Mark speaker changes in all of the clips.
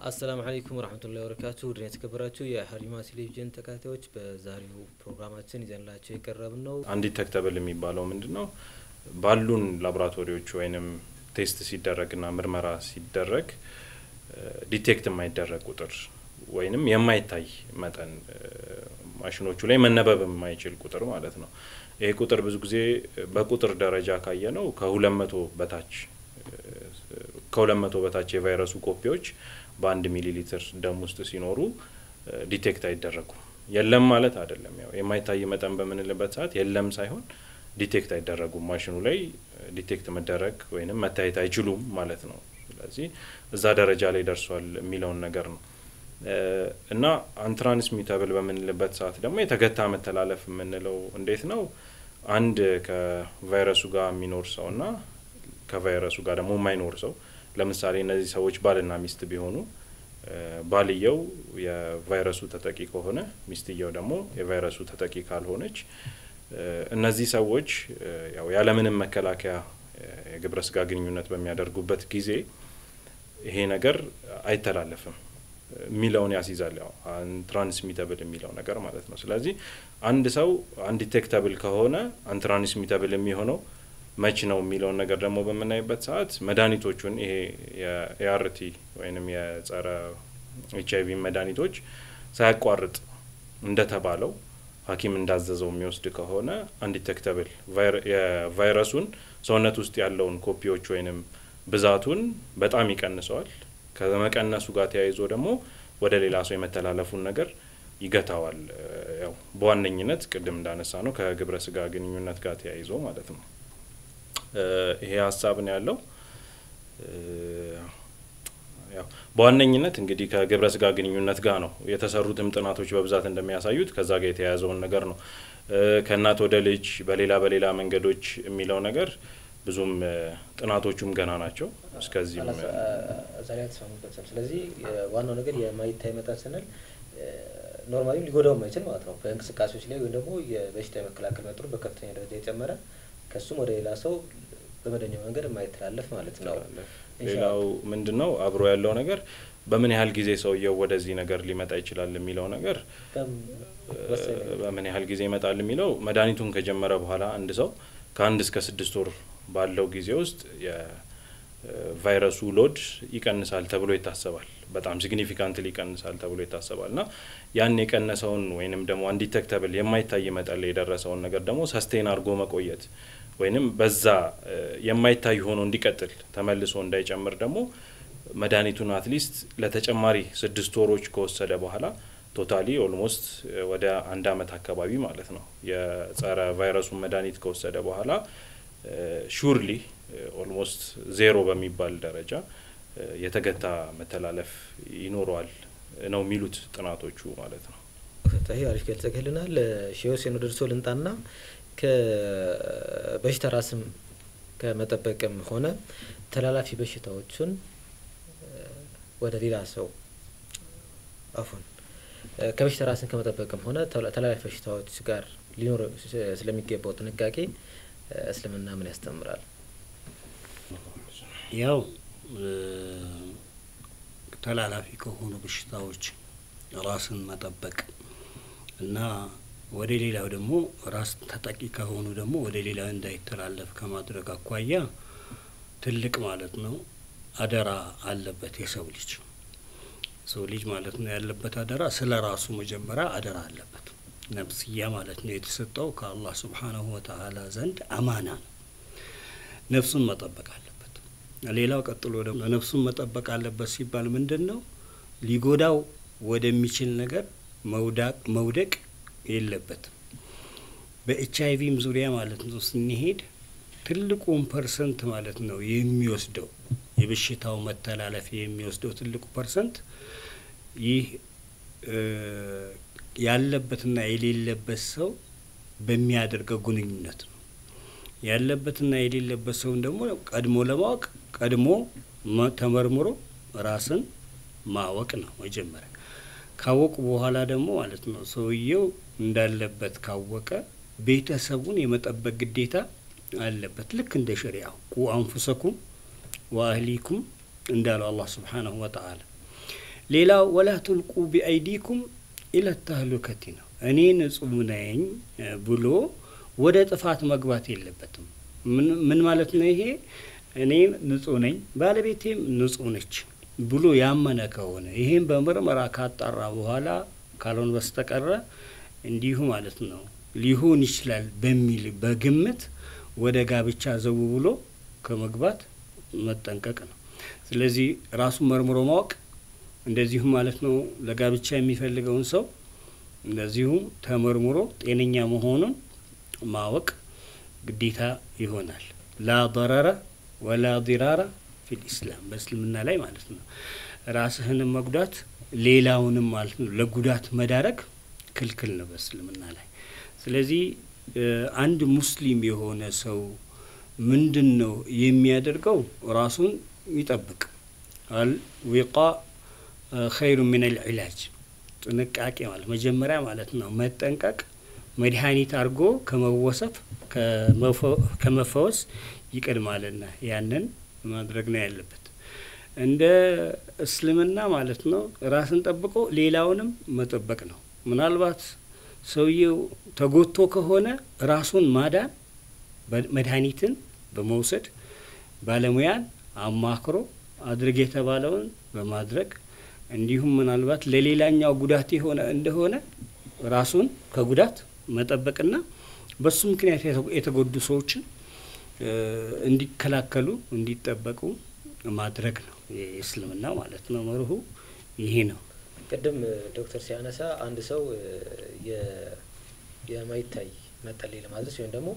Speaker 1: السلام عليكم ورحمة الله وبركاته ውድን የተከበራችሁ የሀሪማ ቴሌቪዥን ተከታታዮች በዛሬው ፕሮግራማችን ይዘንላችሁ የቀረብን ነው
Speaker 2: undetectable የሚባለው ምንድን ነው? ባሉን ላቦራቶሪዎች ወይንም test ሲደረግና ምርመራ ሲደረግ detect የማይደረግ ቁጥር ወይንም የማይታይ መጠን ማሽኖቹ ላይ መነበብ የማይችል ቁጥር ማለት ነው። ይሄ ቁጥር ብዙ ጊዜ በቁጥር ደረጃ ካየ ነው ከሁለት መቶ በታች ከሁለት መቶ በታች የቫይረሱ ኮፒዎች በአንድ ሚሊ ሊትር ደም ውስጥ ሲኖሩ detect አይደረጉም። የለም ማለት አይደለም። ያው የማይታይ መጠን በምንልበት ሰዓት የለም ሳይሆን detect አይደረጉም። ማሽኑ ላይ detect መደረግ ወይንም መታየት አይችሉም ማለት ነው። ስለዚህ እዛ ደረጃ ላይ ደርሷል የሚለውን ነገር ነው እና untransmittable በምንልበት ሰዓት ደግሞ የተገታ መተላለፍ የምንለው እንዴት ነው? አንድ ከቫይረሱ ጋር የሚኖር ሰውና ከቫይረሱ ጋር ደግሞ የማይኖር ሰው ለምሳሌ እነዚህ ሰዎች ባልና ሚስት ቢሆኑ ባልየው የቫይረሱ ተጠቂ ከሆነ ሚስትየው ደግሞ የቫይረሱ ተጠቂ ካልሆነች እነዚህ ሰዎች ያው ያለምንም መከላከያ የግብረ ስጋ ግንኙነት በሚያደርጉበት ጊዜ ይሄ ነገር አይተላለፍም የሚለውን ያስይዛል። ያው አንትራንስሚተብል የሚለው ነገር ማለት ነው። ስለዚህ አንድ ሰው undetectable ከሆነ untransmittable የሚሆነው መች ነው የሚለውን ነገር ደግሞ በምናይበት ሰዓት መድኃኒቶቹን ይሄ የ ART ወይንም የጸረ ኤች አይቪ መድኃኒቶች ሳያቋርጥ እንደተባለው ሐኪም እንዳዘዘው የሚወስድ ከሆነ undetectable የቫይረሱን ሰውነት ውስጥ ያለውን ኮፒዎች ወይንም ብዛቱን በጣም ይቀንሰዋል። ከመቀነሱ ጋር ተያይዞ ደግሞ ወደ ሌላ ሰው የመተላለፉን ነገር ይገታዋል። ያው በዋነኝነት ቅድም እንዳነሳ ነው ከግብረ ስጋ ግንኙነት ጋር ተያይዞ ማለት ነው። ይሄ ሀሳብ ነው ያለው። በዋነኝነት እንግዲህ ከግብረ ስጋ ግንኙነት ጋር ነው የተሰሩትም ጥናቶች በብዛት እንደሚያሳዩት ከዛ ጋር የተያያዘውን ነገር ነው። ከእናት ወደ ልጅ በሌላ በሌላ መንገዶች የሚለው ነገር ብዙም ጥናቶቹም ገና ናቸው። እስከዚህም
Speaker 1: ዛሬ አልተስማሙበትም። ስለዚህ ዋናው ነገር የማይታይ መጠን ስንል normally ሊጎዳው የማይችል ማለት ነው። በእንቅስቃሴዎች ላይ ወይም ደግሞ የበሽታ የመከላከል መጠኑ በከፍተኛ ደረጃ የጨመረ ከሱም ወደ ሌላ ሰው በመደበኛው መንገድ የማይተላለፍ ማለት ነው።
Speaker 2: ሌላው ምንድን ነው አብሮ ያለው ነገር በምን ያህል ጊዜ ሰውየው ወደዚህ ነገር ሊመጣ ይችላል የሚለው ነገር በምን ያህል ጊዜ ይመጣል የሚለው መድኃኒቱን ከጀመረ በኋላ አንድ ሰው ከአንድ እስከ ስድስት ወር ባለው ጊዜ ውስጥ የቫይረሱ load ይቀንሳል ተብሎ ይታሰባል። በጣም significantly ይቀንሳል ተብሎ ይታሰባል። እና ያን የቀነሰውን ወይንም ደግሞ undetectable የማይታይ መጠን ላይ የደረሰውን ነገር ደግሞ sustain አድርጎ መቆየት ወይንም በዛ የማይታይ ሆኖ እንዲቀጥል ተመልሶ እንዳይጨምር ደግሞ መድኃኒቱን at least ለተጨማሪ ስድስት ወሮች ከወሰደ በኋላ totally almost ወደ አንድ አመት አካባቢ ማለት ነው የጸረ ቫይረሱን መድኃኒት ከወሰደ በኋላ surely almost zero በሚባል ደረጃ የተገታ መተላለፍ ይኖረዋል ነው የሚሉት ጥናቶቹ ማለት ነው።
Speaker 1: አሪፍ ገልጸህልናል። ሺዮሴን ወደ እርሶ ልምጣና ከበሽታ ራስንም ከመጠበቅም ሆነ ተላላፊ በሽታዎችን ወደ ሌላ ሰው አፉን ከበሽታ ራስን ከመጠበቅም ሆነ ተላላፊ በሽታዎች ጋር ሊኖር ስለሚገባው ጥንቃቄ እስልምና ምን ያስተምራል?
Speaker 3: ያው ተላላፊ ከሆኑ በሽታዎች ራስን መጠበቅ እና ወደ ሌላው ደግሞ ራስ ተጠቂ ከሆኑ ደግሞ ወደ ሌላው እንዳይተላለፍ ከማድረግ አኳያ ትልቅ ማለት ነው አደራ አለበት የሰው ልጅ ሰው ልጅ ማለት ነው ያለበት አደራ ስለ ራሱ መጀመሪያ አደራ አለበት። ነፍስያ ማለት ነው የተሰጠው ከአላህ ስብሓናሁ ወተዓላ ዘንድ አማና ነው። ነፍሱን መጠበቅ አለበት። ሌላው ቀጥሎ ደግሞ ነፍሱን መጠበቅ አለበት ሲባል ምንድን ነው ሊጎዳው ወደሚችል ነገር መውደቅ የለበትም። በኤች አይቪም ዙሪያ ማለት ነው ስንሄድ ትልቁን percent ማለት ነው የሚወስደው የበሽታው መተላለፍ የሚወስደው ትልቁ percent ይህ ያለበትና የሌለበት ሰው በሚያደርገው ግንኙነት ነው። ያለበትና የሌለበት ሰውን ደግሞ ቀድሞ ለማወቅ ቀድሞ ተመርምሮ ራስን ማወቅ ነው መጀመሪያ። ካወቁ በኋላ ደግሞ ማለት ነው ሰውየው እንዳለበት ካወቀ ቤተሰቡን የመጠበቅ ግዴታ አለበት። ልክ እንደ ሸሪያው ቁ አንፉሰኩም ወአህሊኩም እንዳለው አላህ ስብሓናሁ ወተዓላ ሌላው ወላ ትልቁ ቢአይዲኩም ኢለ ተህሉከቲ ነው። እኔ ንጹህ ነኝ ብሎ ወደ ጥፋት መግባት የለበትም። ምን ማለት ነው ይሄ? እኔ ንጹህ ነኝ ባለቤቴም ንጹህ ነች ብሎ ያመነ ከሆነ ይሄን በምርመራ ካጣራ በኋላ ካልሆን በስተቀረ እንዲሁ ማለት ነው ሊሆን ይችላል በሚል በግምት ወደ ጋብቻ ዘው ብሎ ከመግባት መጠንቀቅ ነው። ስለዚህ ራሱን መርምሮ ማወቅ እንደዚሁም ማለት ነው ለጋብቻ የሚፈልገውን ሰው እንደዚሁም ተመርምሮ ጤነኛ መሆኑን ማወቅ ግዴታ ይሆናል። ላ ضረረ ወላ ዲራራ ፊል ኢስላም በእስልምና ላይ ማለት ነው። ራስህንም መጉዳት ሌላውንም ማለት ነው ለጉዳት መዳረግ ክልክል ነው በእስልምና ላይ። ስለዚህ አንድ ሙስሊም የሆነ ሰው ምንድን ነው የሚያደርገው? ራሱን ይጠብቅ። አልዊቃ ኸይሩ ምን አልዒላጅ ጥንቃቄ ማለት መጀመሪያ ማለት ነው መጠንቀቅ መድኃኒት አድርጎ ከመወሰፍ ከመፈወስ ይቀድማልና ያንን ማድረግ ነው ያለበት። እንደ እስልምና ማለት ነው ራስን ጠብቆ ሌላውንም መጠበቅ ነው። ምናልባት ሰውየው ተጎድቶ ከሆነ ራሱን ማዳን መድኃኒትን በመውሰድ ባለሙያን አማክሮ አድርግ የተባለውን በማድረግ እንዲሁም ምናልባት ለሌላኛው ጉዳት የሆነ እንደሆነ ራሱን ከጉዳት መጠበቅና በሱ ምክንያት የተጎዱ ሰዎችን እንዲከላከሉ እንዲጠበቁ ማድረግ ነው የእስልምና ማለት ነው። መርሁ ይሄ ነው።
Speaker 1: ቅድም ዶክተር ሲያነሳ አንድ ሰው የማይታይ መጠን ላይ ለማድረስ ወይም ደግሞ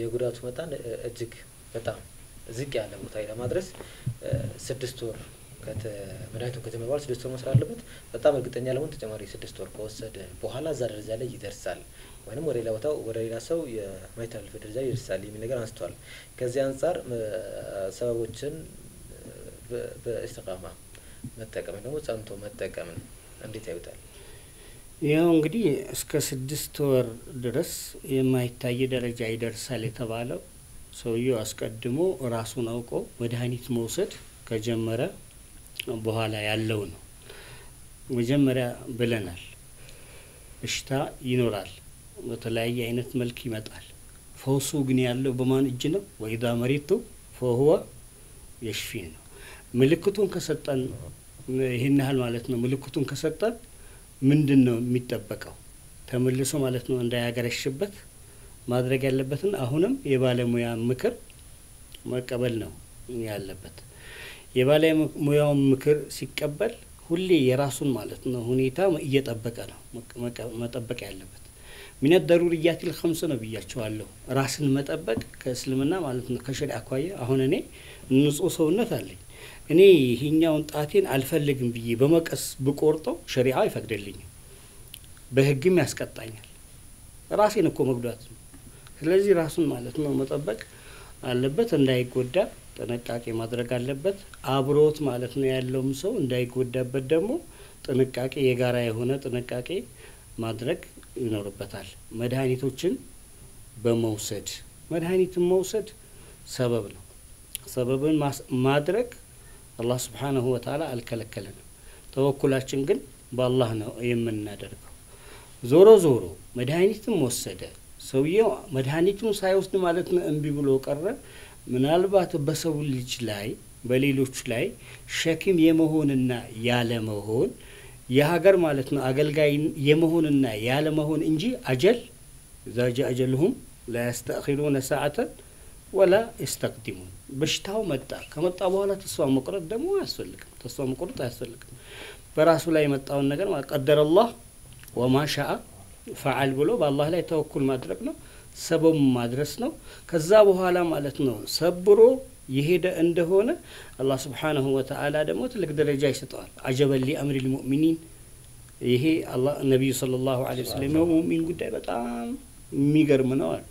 Speaker 1: የጉዳቱ መጠን እጅግ በጣም ዝቅ ያለ ቦታ ላይ ለማድረስ ስድስት ወር መድኃኒቱን ከተጀመረ በኋላ ስድስት ወር መስራት አለበት። በጣም እርግጠኛ ለመሆን ተጨማሪ ስድስት ወር ከወሰደ በኋላ እዛ ደረጃ ላይ ይደርሳል ወይም ወደ ሌላ ቦታው ወደ ሌላ ሰው የማይተላለፍ ደረጃ ይደርሳል የሚል ነገር አንስተዋል። ከዚህ አንጻር ሰበቦችን በእስትቃማ መጠቀም ደግሞ ጸንቶ መጠቀምን እንዴት ያዩታል?
Speaker 3: ያው እንግዲህ እስከ ስድስት ወር ድረስ የማይታይ ደረጃ ይደርሳል የተባለው ሰውየው አስቀድሞ ራሱን አውቆ መድኃኒት መውሰድ ከጀመረ በኋላ ያለው ነው። መጀመሪያ ብለናል፣ በሽታ ይኖራል፣ በተለያየ አይነት መልክ ይመጣል። ፈውሱ ግን ያለው በማን እጅ ነው? ወኢዛ መሪቱ ፈሁወ የሽፊን ነው። ምልክቱን ከሰጠን ይህን ያህል ማለት ነው። ምልክቱን ከሰጠን ምንድን ነው የሚጠበቀው? ተመልሶ ማለት ነው እንዳያገረሽበት ማድረግ ያለበትን አሁንም የባለሙያ ምክር መቀበል ነው ያለበት። የባለሙያውን ምክር ሲቀበል ሁሌ የራሱን ማለት ነው ሁኔታ እየጠበቀ ነው መጠበቅ ያለበት። ሚነት ደሩርያት ልከምስ ነው ብያቸዋለሁ። ራስን መጠበቅ ከእስልምና ማለት ነው ከሸሪዓ አኳያ አሁን እኔ ንጹህ ሰውነት አለኝ እኔ ይሄኛውን ጣቴን አልፈልግም ብዬ በመቀስ ብቆርጠው ሸሪዓ አይፈቅድልኝም፣ በህግም ያስቀጣኛል። ራሴን እኮ መጉዳት ነው። ስለዚህ ራሱን ማለት ነው መጠበቅ አለበት፣ እንዳይጎዳ ጥንቃቄ ማድረግ አለበት። አብሮት ማለት ነው ያለውም ሰው እንዳይጎዳበት ደግሞ ጥንቃቄ የጋራ የሆነ ጥንቃቄ ማድረግ ይኖርበታል። መድኃኒቶችን በመውሰድ መድኃኒትን መውሰድ ሰበብ ነው። ሰበብን ማድረግ አላህ ስብሓነሁ ወተዓላ አልከለከለንም። ተወኩላችን ግን በአላህ ነው የምናደርገው። ዞሮ ዞሮ መድኃኒትም ወሰደ ሰውየው መድኃኒቱን ሳይወስድ ማለት ነው እምቢ ብሎ ቀረ። ምናልባት በሰው ልጅ ላይ በሌሎች ላይ ሸክም የመሆንና ያለመሆን የሀገር ማለት ነው አገልጋይ የመሆንና ያለመሆን እንጂ አጀል እዛ አጀልሁም ላ ሰዓተን ወላ የስተቅዲሙን። በሽታው መጣ። ከመጣ በኋላ ተስፋ መቁረጥ ደግሞ አያስፈልግም። ተስፋ መቁረጥ አያስፈልግም። በራሱ ላይ የመጣውን ነገር قدر الله وما شاء فعل ብሎ በአላህ ላይ توكل ማድረግ ነው። ሰበብ ማድረስ ነው። ከዛ በኋላ ማለት ነው ሰብሮ የሄደ እንደሆነ አላህ سبحانه وتعالى ደግሞ ትልቅ ደረጃ ይሰጠዋል። عجبا لأمر المؤمن ይሄ ነቢዩ صلى الله عليه وسلم የሙእሚን ጉዳይ በጣም የሚገርም ነው አሉ።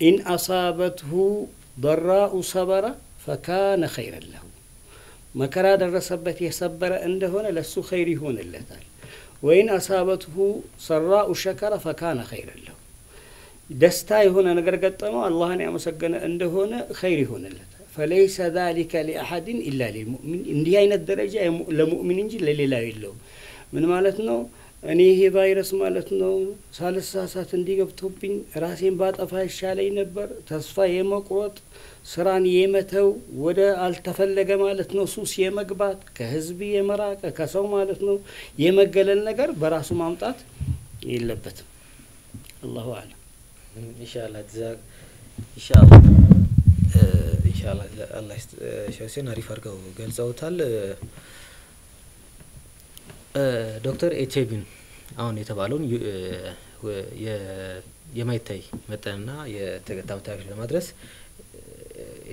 Speaker 3: إن أصابته ضراء ሰበረ ፈካነ ኸይረን ለሁ መከራ ደረሰበት የሰበረ እንደሆነ ለሱ ኸይር ይሆንለታል። ወይን አሳበትሁ ሰራኡ ሸከረ ፈካነ ኸይረን ለሁ ደስታ የሆነ ነገር ገጠመው አላህን ያመሰገነ እንደሆነ ኸይር ይሆንለታል። ፈለይሰ ዛሊከ ሊአሐድን ኢላ ሊልሙእሚን እንዲህ አይነት ደረጃ ለሙእሚን እንጂ ለሌላው የለውም። ምን ማለት ነው? እኔ ይሄ ቫይረስ ማለት ነው ሳልሳሳት እንዲገብቶብኝ ራሴን ባጠፋ ይሻለኝ ነበር። ተስፋ የመቁረጥ ስራን የመተው ወደ አልተፈለገ ማለት ነው ሱስ የመግባት ከህዝብ የመራቀ ከሰው ማለት ነው የመገለል ነገር በራሱ ማምጣት የለበትም። አላሁ አለም።
Speaker 1: ኢንሻአላህ አሪፍ አድርገው ገልጸውታል። ዶክተር ኤች አይቪን አሁን የተባለውን የማይታይ መጠንና መታወቂያ ለማድረስ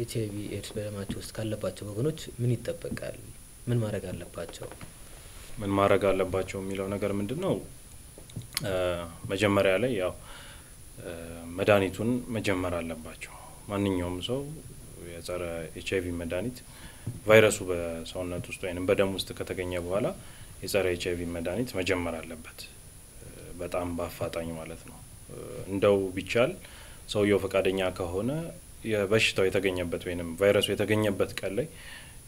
Speaker 1: ኤች አይቪ ኤድስ በደማቸው ውስጥ ካለባቸው ወገኖች ምን ይጠበቃል? ምን ማድረግ አለባቸው?
Speaker 2: ምን ማድረግ አለባቸው የሚለው ነገር ምንድን ነው? መጀመሪያ ላይ ያው መድኃኒቱን መጀመር አለባቸው። ማንኛውም ሰው የጸረ ኤች አይቪ መድኃኒት ቫይረሱ በሰውነት ውስጥ ወይም በደም ውስጥ ከተገኘ በኋላ የጸረ ኤች አይቪ መድኃኒት መጀመር አለበት። በጣም በአፋጣኝ ማለት ነው። እንደው ቢቻል ሰውየው ፈቃደኛ ከሆነ የበሽታው የተገኘበት ወይም ቫይረሱ የተገኘበት ቀን ላይ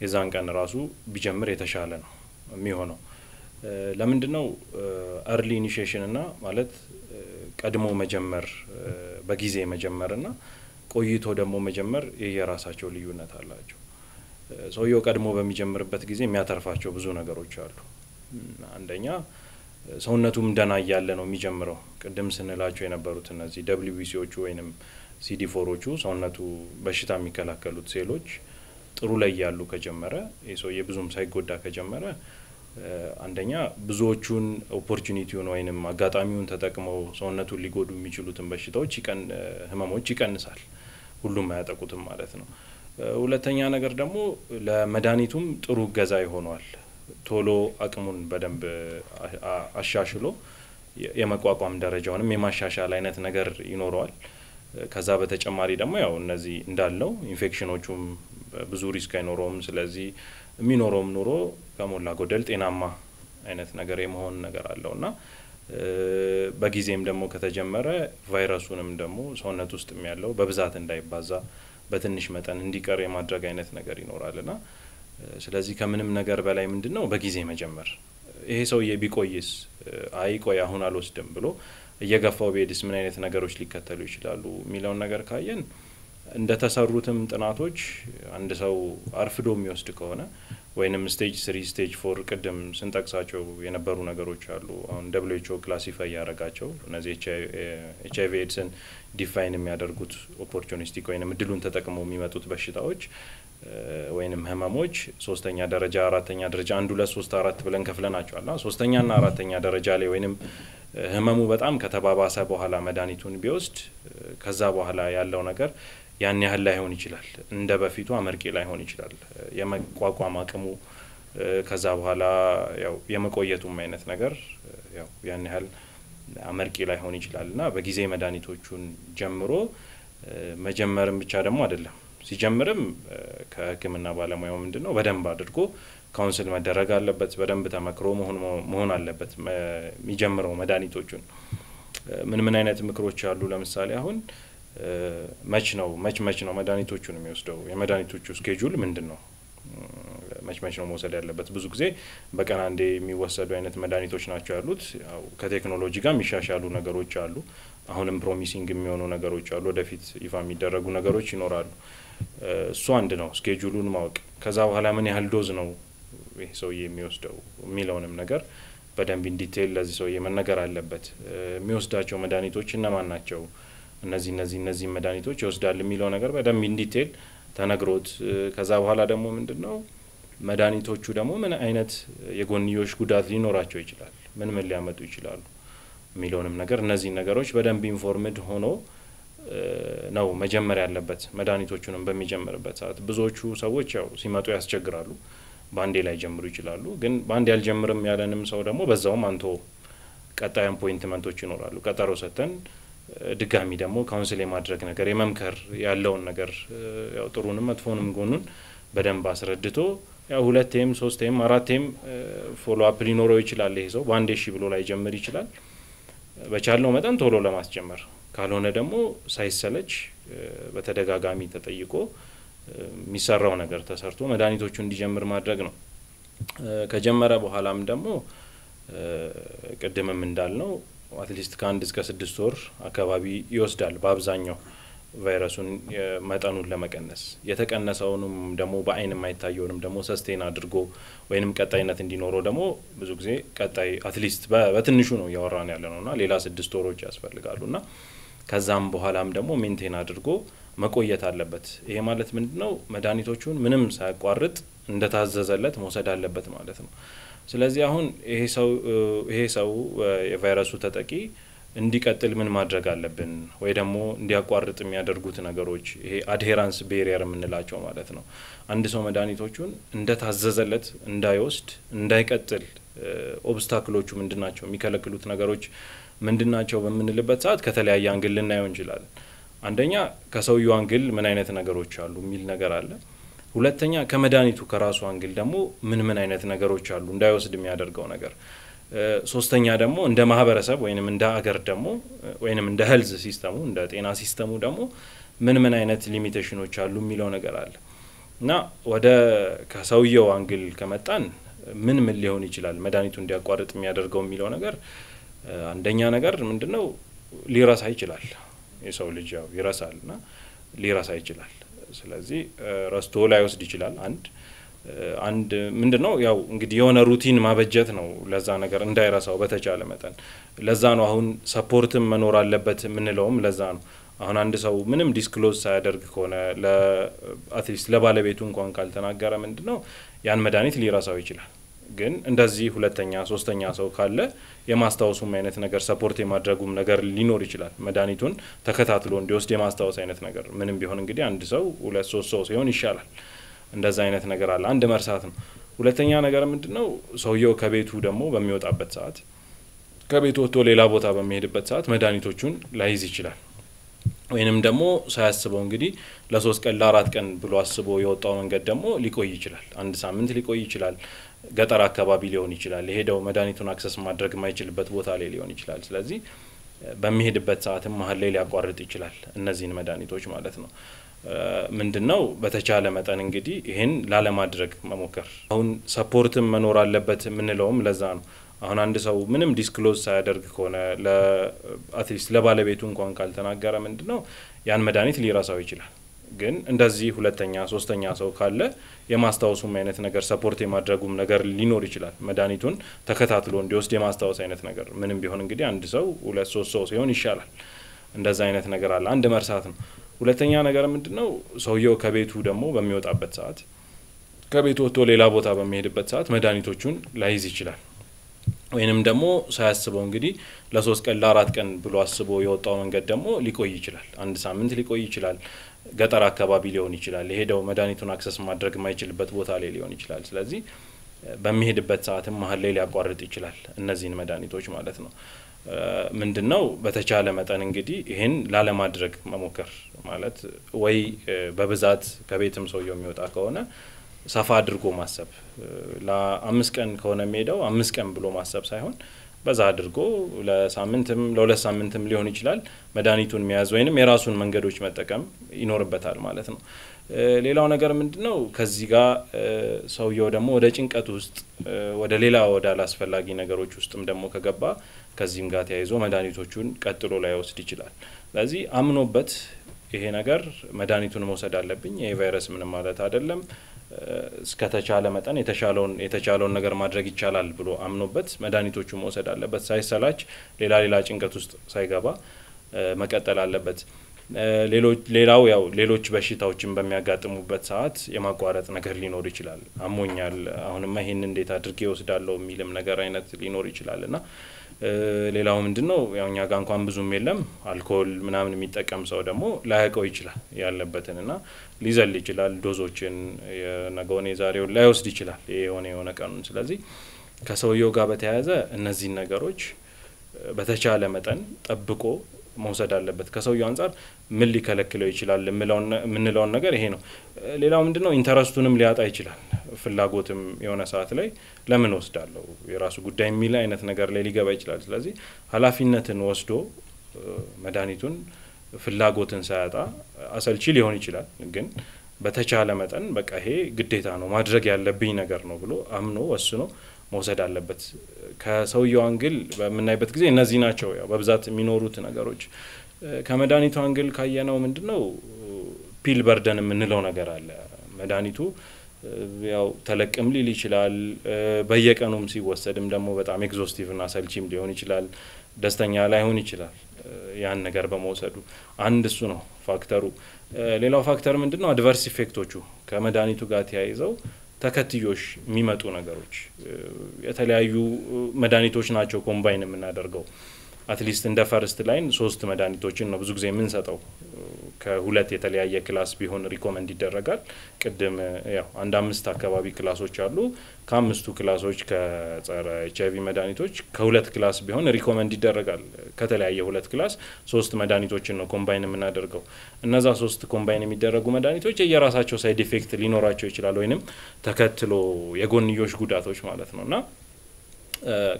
Speaker 2: የዛን ቀን ራሱ ቢጀምር የተሻለ ነው የሚሆነው። ለምንድን ነው early initiation እና ማለት ቀድሞ መጀመር በጊዜ መጀመር እና ቆይቶ ደግሞ መጀመር የየራሳቸው ልዩነት አላቸው። ሰውየው ቀድሞ በሚጀምርበት ጊዜ የሚያተርፋቸው ብዙ ነገሮች አሉ። አንደኛ ሰውነቱም ደና እያለ ነው የሚጀምረው። ቅድም ስንላቸው የነበሩት እነዚህ WBC ዎቹ ወይንም ሲዲ ፎሮቹ ሰውነቱ በሽታ የሚከላከሉት ሴሎች ጥሩ ላይ ያሉ ከጀመረ ይህ ሰውዬ ብዙም ሳይጎዳ ከጀመረ አንደኛ ብዙዎቹን opportunity ውን ወይንም አጋጣሚውን ተጠቅመው ሰውነቱን ሊጎዱ የሚችሉትን በሽታዎች ህመሞች ይቀንሳል። ሁሉም አያጠቁትም ማለት ነው። ሁለተኛ ነገር ደግሞ ለመድኃኒቱም ጥሩ እገዛ ይሆነዋል። ቶሎ አቅሙን በደንብ አሻሽሎ የመቋቋም ደረጃውንም የማሻሻል አይነት ነገር ይኖረዋል። ከዛ በተጨማሪ ደግሞ ያው እነዚህ እንዳለው ኢንፌክሽኖቹም ብዙ risk አይኖረውም። ስለዚህ የሚኖረውም ኑሮ ከሞላ ጎደል ጤናማ አይነት ነገር የመሆን ነገር አለው እና በጊዜም ደግሞ ከተጀመረ ቫይረሱንም ደግሞ ሰውነት ውስጥ ያለው በብዛት እንዳይባዛ በትንሽ መጠን እንዲቀር የማድረግ አይነት ነገር ይኖራል እና ስለዚህ ከምንም ነገር በላይ ምንድን ነው በጊዜ መጀመር። ይሄ ሰውዬ ቢቆይስ፣ አይ ቆይ አሁን አልወስድም ብሎ እየገፋው ቢሄድስ ምን አይነት ነገሮች ሊከተሉ ይችላሉ የሚለውን ነገር ካየን እንደተሰሩትም ጥናቶች አንድ ሰው አርፍዶ የሚወስድ ከሆነ ወይንም stage three stage four ቅድም ስንጠቅሳቸው የነበሩ ነገሮች አሉ። አሁን WHO classify ያደረጋቸው እነዚህ ኤች አይቪ ኤድስን define የሚያደርጉት opportunistic ወይንም እድሉን ተጠቅመው የሚመጡት በሽታዎች ወይንም ህመሞች ሶስተኛ ደረጃ፣ አራተኛ ደረጃ አንድ ሁለት ሶስት አራት ብለን ከፍለናቸዋል። ሶስተኛና አራተኛ ደረጃ ላይ ወይንም ህመሙ በጣም ከተባባሰ በኋላ መድኃኒቱን ቢወስድ ከዛ በኋላ ያለው ነገር ያን ያህል ላይሆን ይችላል። እንደ በፊቱ አመርቂ ላይሆን ይችላል። የመቋቋም አቅሙ ከዛ በኋላ ያው የመቆየቱም አይነት ነገር ያው ያን ያህል አመርቂ ላይሆን ይችላል እና በጊዜ መድኃኒቶቹን ጀምሮ መጀመርም ብቻ ደግሞ አይደለም ሲጀምርም ከህክምና ባለሙያው ምንድን ነው በደንብ አድርጎ counsel መደረግ አለበት። በደንብ ተመክሮ መሆን አለበት የሚጀምረው መድኃኒቶቹን። ምን ምን አይነት ምክሮች አሉ? ለምሳሌ አሁን መች ነው መች መች ነው መድኃኒቶቹን የሚወስደው? የመድኃኒቶቹ schedule ምንድን ነው? መች መች ነው መውሰድ ያለበት? ብዙ ጊዜ በቀን አንዴ የሚወሰዱ አይነት መድኃኒቶች ናቸው ያሉት። ከቴክኖሎጂ ጋር የሚሻሻሉ ነገሮች አሉ። አሁንም promising የሚሆኑ ነገሮች አሉ። ወደፊት ይፋ የሚደረጉ ነገሮች ይኖራሉ። እሱ አንድ ነው፣ schedule ኡን ማወቅ። ከዛ በኋላ ምን ያህል dose ነው ይህ ሰውዬ የሚወስደው የሚለውንም ነገር በደንብ in detail ለዚህ ሰውዬ መነገር አለበት። የሚወስዳቸው መድኃኒቶች እነማን ናቸው? እነዚህ እነዚህ እነዚህ መድኃኒቶች ይወስዳል የሚለው ነገር በደንብ in detail ተነግሮት ከዛ በኋላ ደግሞ ምንድን ነው መድኃኒቶቹ ደግሞ ምን አይነት የጎንዮሽ ጉዳት ሊኖራቸው ይችላል፣ ምን ምን ሊያመጡ ይችላሉ የሚለውንም ነገር እነዚህ ነገሮች በደንብ informed ሆኖ ነው መጀመር ያለበት። መድኃኒቶቹንም በሚጀምርበት ሰዓት ብዙዎቹ ሰዎች ያው ሲመጡ ያስቸግራሉ፣ በአንዴ ላይጀምሩ ይችላሉ። ግን በአንዴ አልጀምርም ያለንም ሰው ደግሞ በዛውም አንቶ ቀጣይ appointment ኦች ይኖራሉ። ቀጠሮ ሰጥተን ድጋሚ ደግሞ counsel የማድረግ ነገር የመምከር ያለውን ነገር ያው ጥሩንም መጥፎንም ጎኑን በደንብ አስረድቶ ያው ሁለቴም ሶስቴም አራቴም follow up ሊኖረው ይችላል። ይሄ ሰው በአንዴ እሺ ብሎ ላይጀምር ይችላል። በቻልነው መጠን ቶሎ ለማስጀመር ካልሆነ ደግሞ ሳይሰለች በተደጋጋሚ ተጠይቆ የሚሰራው ነገር ተሰርቶ መድኃኒቶቹ እንዲጀምር ማድረግ ነው። ከጀመረ በኋላም ደግሞ ቅድምም እንዳልነው at least ከአንድ እስከ ስድስት ወር አካባቢ ይወስዳል በአብዛኛው ቫይረሱን መጠኑን ለመቀነስ የተቀነሰውንም ደግሞ በአይን የማይታየውንም ደግሞ sustain አድርጎ ወይንም ቀጣይነት እንዲኖረው ደግሞ ብዙ ጊዜ ቀጣይ at least በትንሹ ነው እያወራን ያለ ነው እና ሌላ ስድስት ወሮች ያስፈልጋሉ እና ከዛም በኋላም ደግሞ maintain አድርጎ መቆየት አለበት። ይሄ ማለት ምንድን ነው? መድኃኒቶቹን ምንም ሳያቋርጥ እንደታዘዘለት መውሰድ አለበት ማለት ነው። ስለዚህ አሁን ይሄ ሰው የቫይረሱ ተጠቂ እንዲቀጥል ምን ማድረግ አለብን? ወይ ደግሞ እንዲያቋርጥ የሚያደርጉት ነገሮች ይሄ adherence barrier የምንላቸው ማለት ነው። አንድ ሰው መድኃኒቶቹን እንደታዘዘለት እንዳይወስድ እንዳይቀጥል obstacle ኦቹ ምንድን ናቸው? የሚከለክሉት ነገሮች ምንድን ናቸው በምንልበት ሰዓት ከተለያየ angle ልናየው እንችላለን። አንደኛ ከሰውየው angle ምን አይነት ነገሮች አሉ የሚል ነገር አለ። ሁለተኛ ከመድኃኒቱ ከራሱ angle ደግሞ ምን ምን አይነት ነገሮች አሉ እንዳይወስድ የሚያደርገው ነገር ሶስተኛ ደግሞ እንደ ማህበረሰብ ወይንም እንደ አገር ደግሞ ወይንም እንደ health system ኡ እንደ ጤና system ኡ ደግሞ ምን ምን አይነት limitation ኦች አሉ የሚለው ነገር አለ እና ወደ ከሰውየው angle ከመጣን ምን ምን ሊሆን ይችላል መድኃኒቱ እንዲያቋርጥ የሚያደርገው የሚለው ነገር አንደኛ ነገር ምንድን ነው ሊረሳ ይችላል። የሰው ልጅ ያው ይረሳል እና ሊረሳ ይችላል። ስለዚህ ረስቶ ላይወስድ ይችላል። አንድ አንድ ምንድን ነው ያው እንግዲህ የሆነ routine ማበጀት ነው ለዛ ነገር እንዳይረሳው በተቻለ መጠን። ለዛ ነው አሁን support ም መኖር አለበት የምንለውም ለዛ ነው። አሁን አንድ ሰው ምንም disclose ሳያደርግ ከሆነ at least ለባለቤቱ እንኳን ካልተናገረ ምንድን ነው ያን መድኃኒት ሊረሳው ይችላል። ግን እንደዚህ ሁለተኛ ሶስተኛ ሰው ካለ የማስታወሱም አይነት ነገር support የማድረጉም ነገር ሊኖር ይችላል። መድኃኒቱን ተከታትሎ እንዲወስድ የማስታወስ አይነት ነገር ምንም ቢሆን እንግዲህ አንድ ሰው ሁለት ሶስት ሰው ሲሆን ይሻላል። እንደዛ አይነት ነገር አለ። አንድ መርሳት ነው። ሁለተኛ ነገር ምንድን ነው ሰውየው ከቤቱ ደግሞ በሚወጣበት ሰዓት ከቤቱ ወጥቶ ሌላ ቦታ በሚሄድበት ሰዓት መድኃኒቶቹን ላይዝ ይችላል። ወይንም ደግሞ ሳያስበው እንግዲህ ለሶስት ቀን ለአራት ቀን ብሎ አስቦ የወጣው መንገድ ደግሞ ሊቆይ ይችላል። አንድ ሳምንት ሊቆይ ይችላል። ገጠር አካባቢ ሊሆን ይችላል። የሄደው መድኃኒቱን access ማድረግ የማይችልበት ቦታ ላይ ሊሆን ይችላል። ስለዚህ በሚሄድበት ሰዓትም መሀል ላይ ሊያቋርጥ ይችላል እነዚህን መድኃኒቶች ማለት ነው። ምንድን ነው በተቻለ መጠን እንግዲህ ይህን ላለማድረግ መሞከር። አሁን support ም መኖር አለበት የምንለውም ለዛ ነው። አሁን አንድ ሰው ምንም disclose ሳያደርግ ከሆነ at least ለባለቤቱ እንኳን ካልተናገረ ምንድን ነው ያን መድኃኒት ሊረሳው ይችላል። ግን እንደዚህ ሁለተኛ ሶስተኛ ሰው ካለ የማስታወሱም አይነት ነገር support የማድረጉም ነገር ሊኖር ይችላል። መድኃኒቱን ተከታትሎ እንዲወስድ የማስታወስ አይነት ነገር ምንም ቢሆን እንግዲህ አንድ ሰው ሁለት ሶስት ሰው ሲሆን ይሻላል። እንደዛ አይነት ነገር አለ። አንድ መርሳት ነው። ሁለተኛ ነገር ምንድን ነው ሰውየው ከቤቱ ደግሞ በሚወጣበት ሰዓት ከቤቱ ወጥቶ ሌላ ቦታ በሚሄድበት ሰዓት መድኃኒቶቹን ላይዝ ይችላል። ወይንም ደግሞ ሳያስበው እንግዲህ ለሶስት ቀን ለአራት ቀን ብሎ አስቦ የወጣው መንገድ ደግሞ ሊቆይ ይችላል። አንድ ሳምንት ሊቆይ ይችላል። ገጠር አካባቢ ሊሆን ይችላል። የሄደው መድኃኒቱን access ማድረግ የማይችልበት ቦታ ላይ ሊሆን ይችላል። ስለዚህ በሚሄድበት ሰዓትም መሀል ላይ ሊያቋርጥ ይችላል እነዚህን መድኃኒቶች ማለት ነው። ምንድን ነው በተቻለ መጠን እንግዲህ ይህን ላለማድረግ መሞከር ማለት ወይ በብዛት ከቤትም ሰውየው የሚወጣ ከሆነ ሰፋ አድርጎ ማሰብ ለአምስት ቀን ከሆነ የሚሄደው አምስት ቀን ብሎ ማሰብ ሳይሆን በዛ አድርጎ ለሳምንትም ለሁለት ሳምንትም ሊሆን ይችላል መድኃኒቱን መያዝ ወይንም የራሱን መንገዶች መጠቀም ይኖርበታል ማለት ነው። ሌላው ነገር ምንድን ነው ከዚህ ጋር ሰውየው ደግሞ ወደ ጭንቀት ውስጥ ወደ ሌላ ወደ አላስፈላጊ ነገሮች ውስጥም ደግሞ ከገባ ከዚህም ጋር ተያይዞ መድኃኒቶቹን ቀጥሎ ላይወስድ ይችላል። ስለዚህ አምኖበት ይሄ ነገር መድኃኒቱን መውሰድ አለብኝ ይሄ ቫይረስ ምንም ማለት አይደለም እስከተቻለ መጠን የተሻለውን የተቻለውን ነገር ማድረግ ይቻላል ብሎ አምኖበት መድኃኒቶቹ መውሰድ አለበት። ሳይሰላች ሌላ ሌላ ጭንቀት ውስጥ ሳይገባ መቀጠል አለበት። ሌላው ያው ሌሎች በሽታዎችን በሚያጋጥሙበት ሰዓት የማቋረጥ ነገር ሊኖር ይችላል። አሞኛል፣ አሁንማ ይሄን እንዴት አድርጌ ይወስዳለሁ የሚልም ነገር አይነት ሊኖር ይችላል እና ሌላው ምንድን ነው ያው እኛ ጋር እንኳን ብዙም የለም አልኮል ምናምን የሚጠቀም ሰው ደግሞ ላያውቀው ይችላል ያለበትን እና ሊዘል ይችላል ዶዞችን የነገውን የዛሬውን ላይወስድ ይችላል የሆነ የሆነ ቀኑን። ስለዚህ ከሰውየው ጋር በተያያዘ እነዚህን ነገሮች በተቻለ መጠን ጠብቆ መውሰድ አለበት። ከሰውየው አንጻር ምን ሊከለክለው ይችላል የምንለውን ነገር ይሄ ነው። ሌላው ምንድን ነው ኢንተረስቱንም ሊያጣ ይችላል። ፍላጎትም የሆነ ሰዓት ላይ ለምን ወስዳለሁ የራሱ ጉዳይ የሚል አይነት ነገር ላይ ሊገባ ይችላል። ስለዚህ ኃላፊነትን ወስዶ መድኃኒቱን ፍላጎትን ሳያጣ አሰልቺ ሊሆን ይችላል፣ ግን በተቻለ መጠን በቃ ይሄ ግዴታ ነው ማድረግ ያለብኝ ነገር ነው ብሎ አምኖ ወስኖ መውሰድ አለበት። ከሰውየው angle በምናይበት ጊዜ እነዚህ ናቸው ያው በብዛት የሚኖሩት ነገሮች። ከመድኃኒቱ angle ካየነው ምንድን ነው pill burden የምንለው ነገር አለ። መድኃኒቱ ያው ተለቅም ሊል ይችላል። በየቀኑም ሲወሰድም ደግሞ በጣም exhaustive እና ሰልቺም ሊሆን ይችላል። ደስተኛ ላይሆን ይችላል ያን ነገር በመውሰዱ አንድ እሱ ነው factor ኡ። ሌላው factor ምንድን ነው? adverse effect ኦቹ ከመድኃኒቱ ጋር ተያይዘው ተከትዮሽ የሚመጡ ነገሮች የተለያዩ መድኃኒቶች ናቸው combine የምናደርገው at least እንደ first line ሶስት መድኃኒቶችን ነው ብዙ ጊዜ የምንሰጠው። ከሁለት የተለያየ class ቢሆን recommend ይደረጋል። ቅድም ያው አንድ አምስት አካባቢ class ኦች አሉ። ከአምስቱ class ኦች ከጸረ ኤች አይቪ መድኃኒቶች ከሁለት class ቢሆን recommend ይደረጋል። ከተለያየ ሁለት class ሶስት መድኃኒቶችን ነው combine የምናደርገው። እነዛ ሶስት combine የሚደረጉ መድኃኒቶች የየራሳቸው side effect ሊኖራቸው ይችላል፣ ወይንም ተከትሎ የጎንዮሽ ጉዳቶች ማለት ነው እና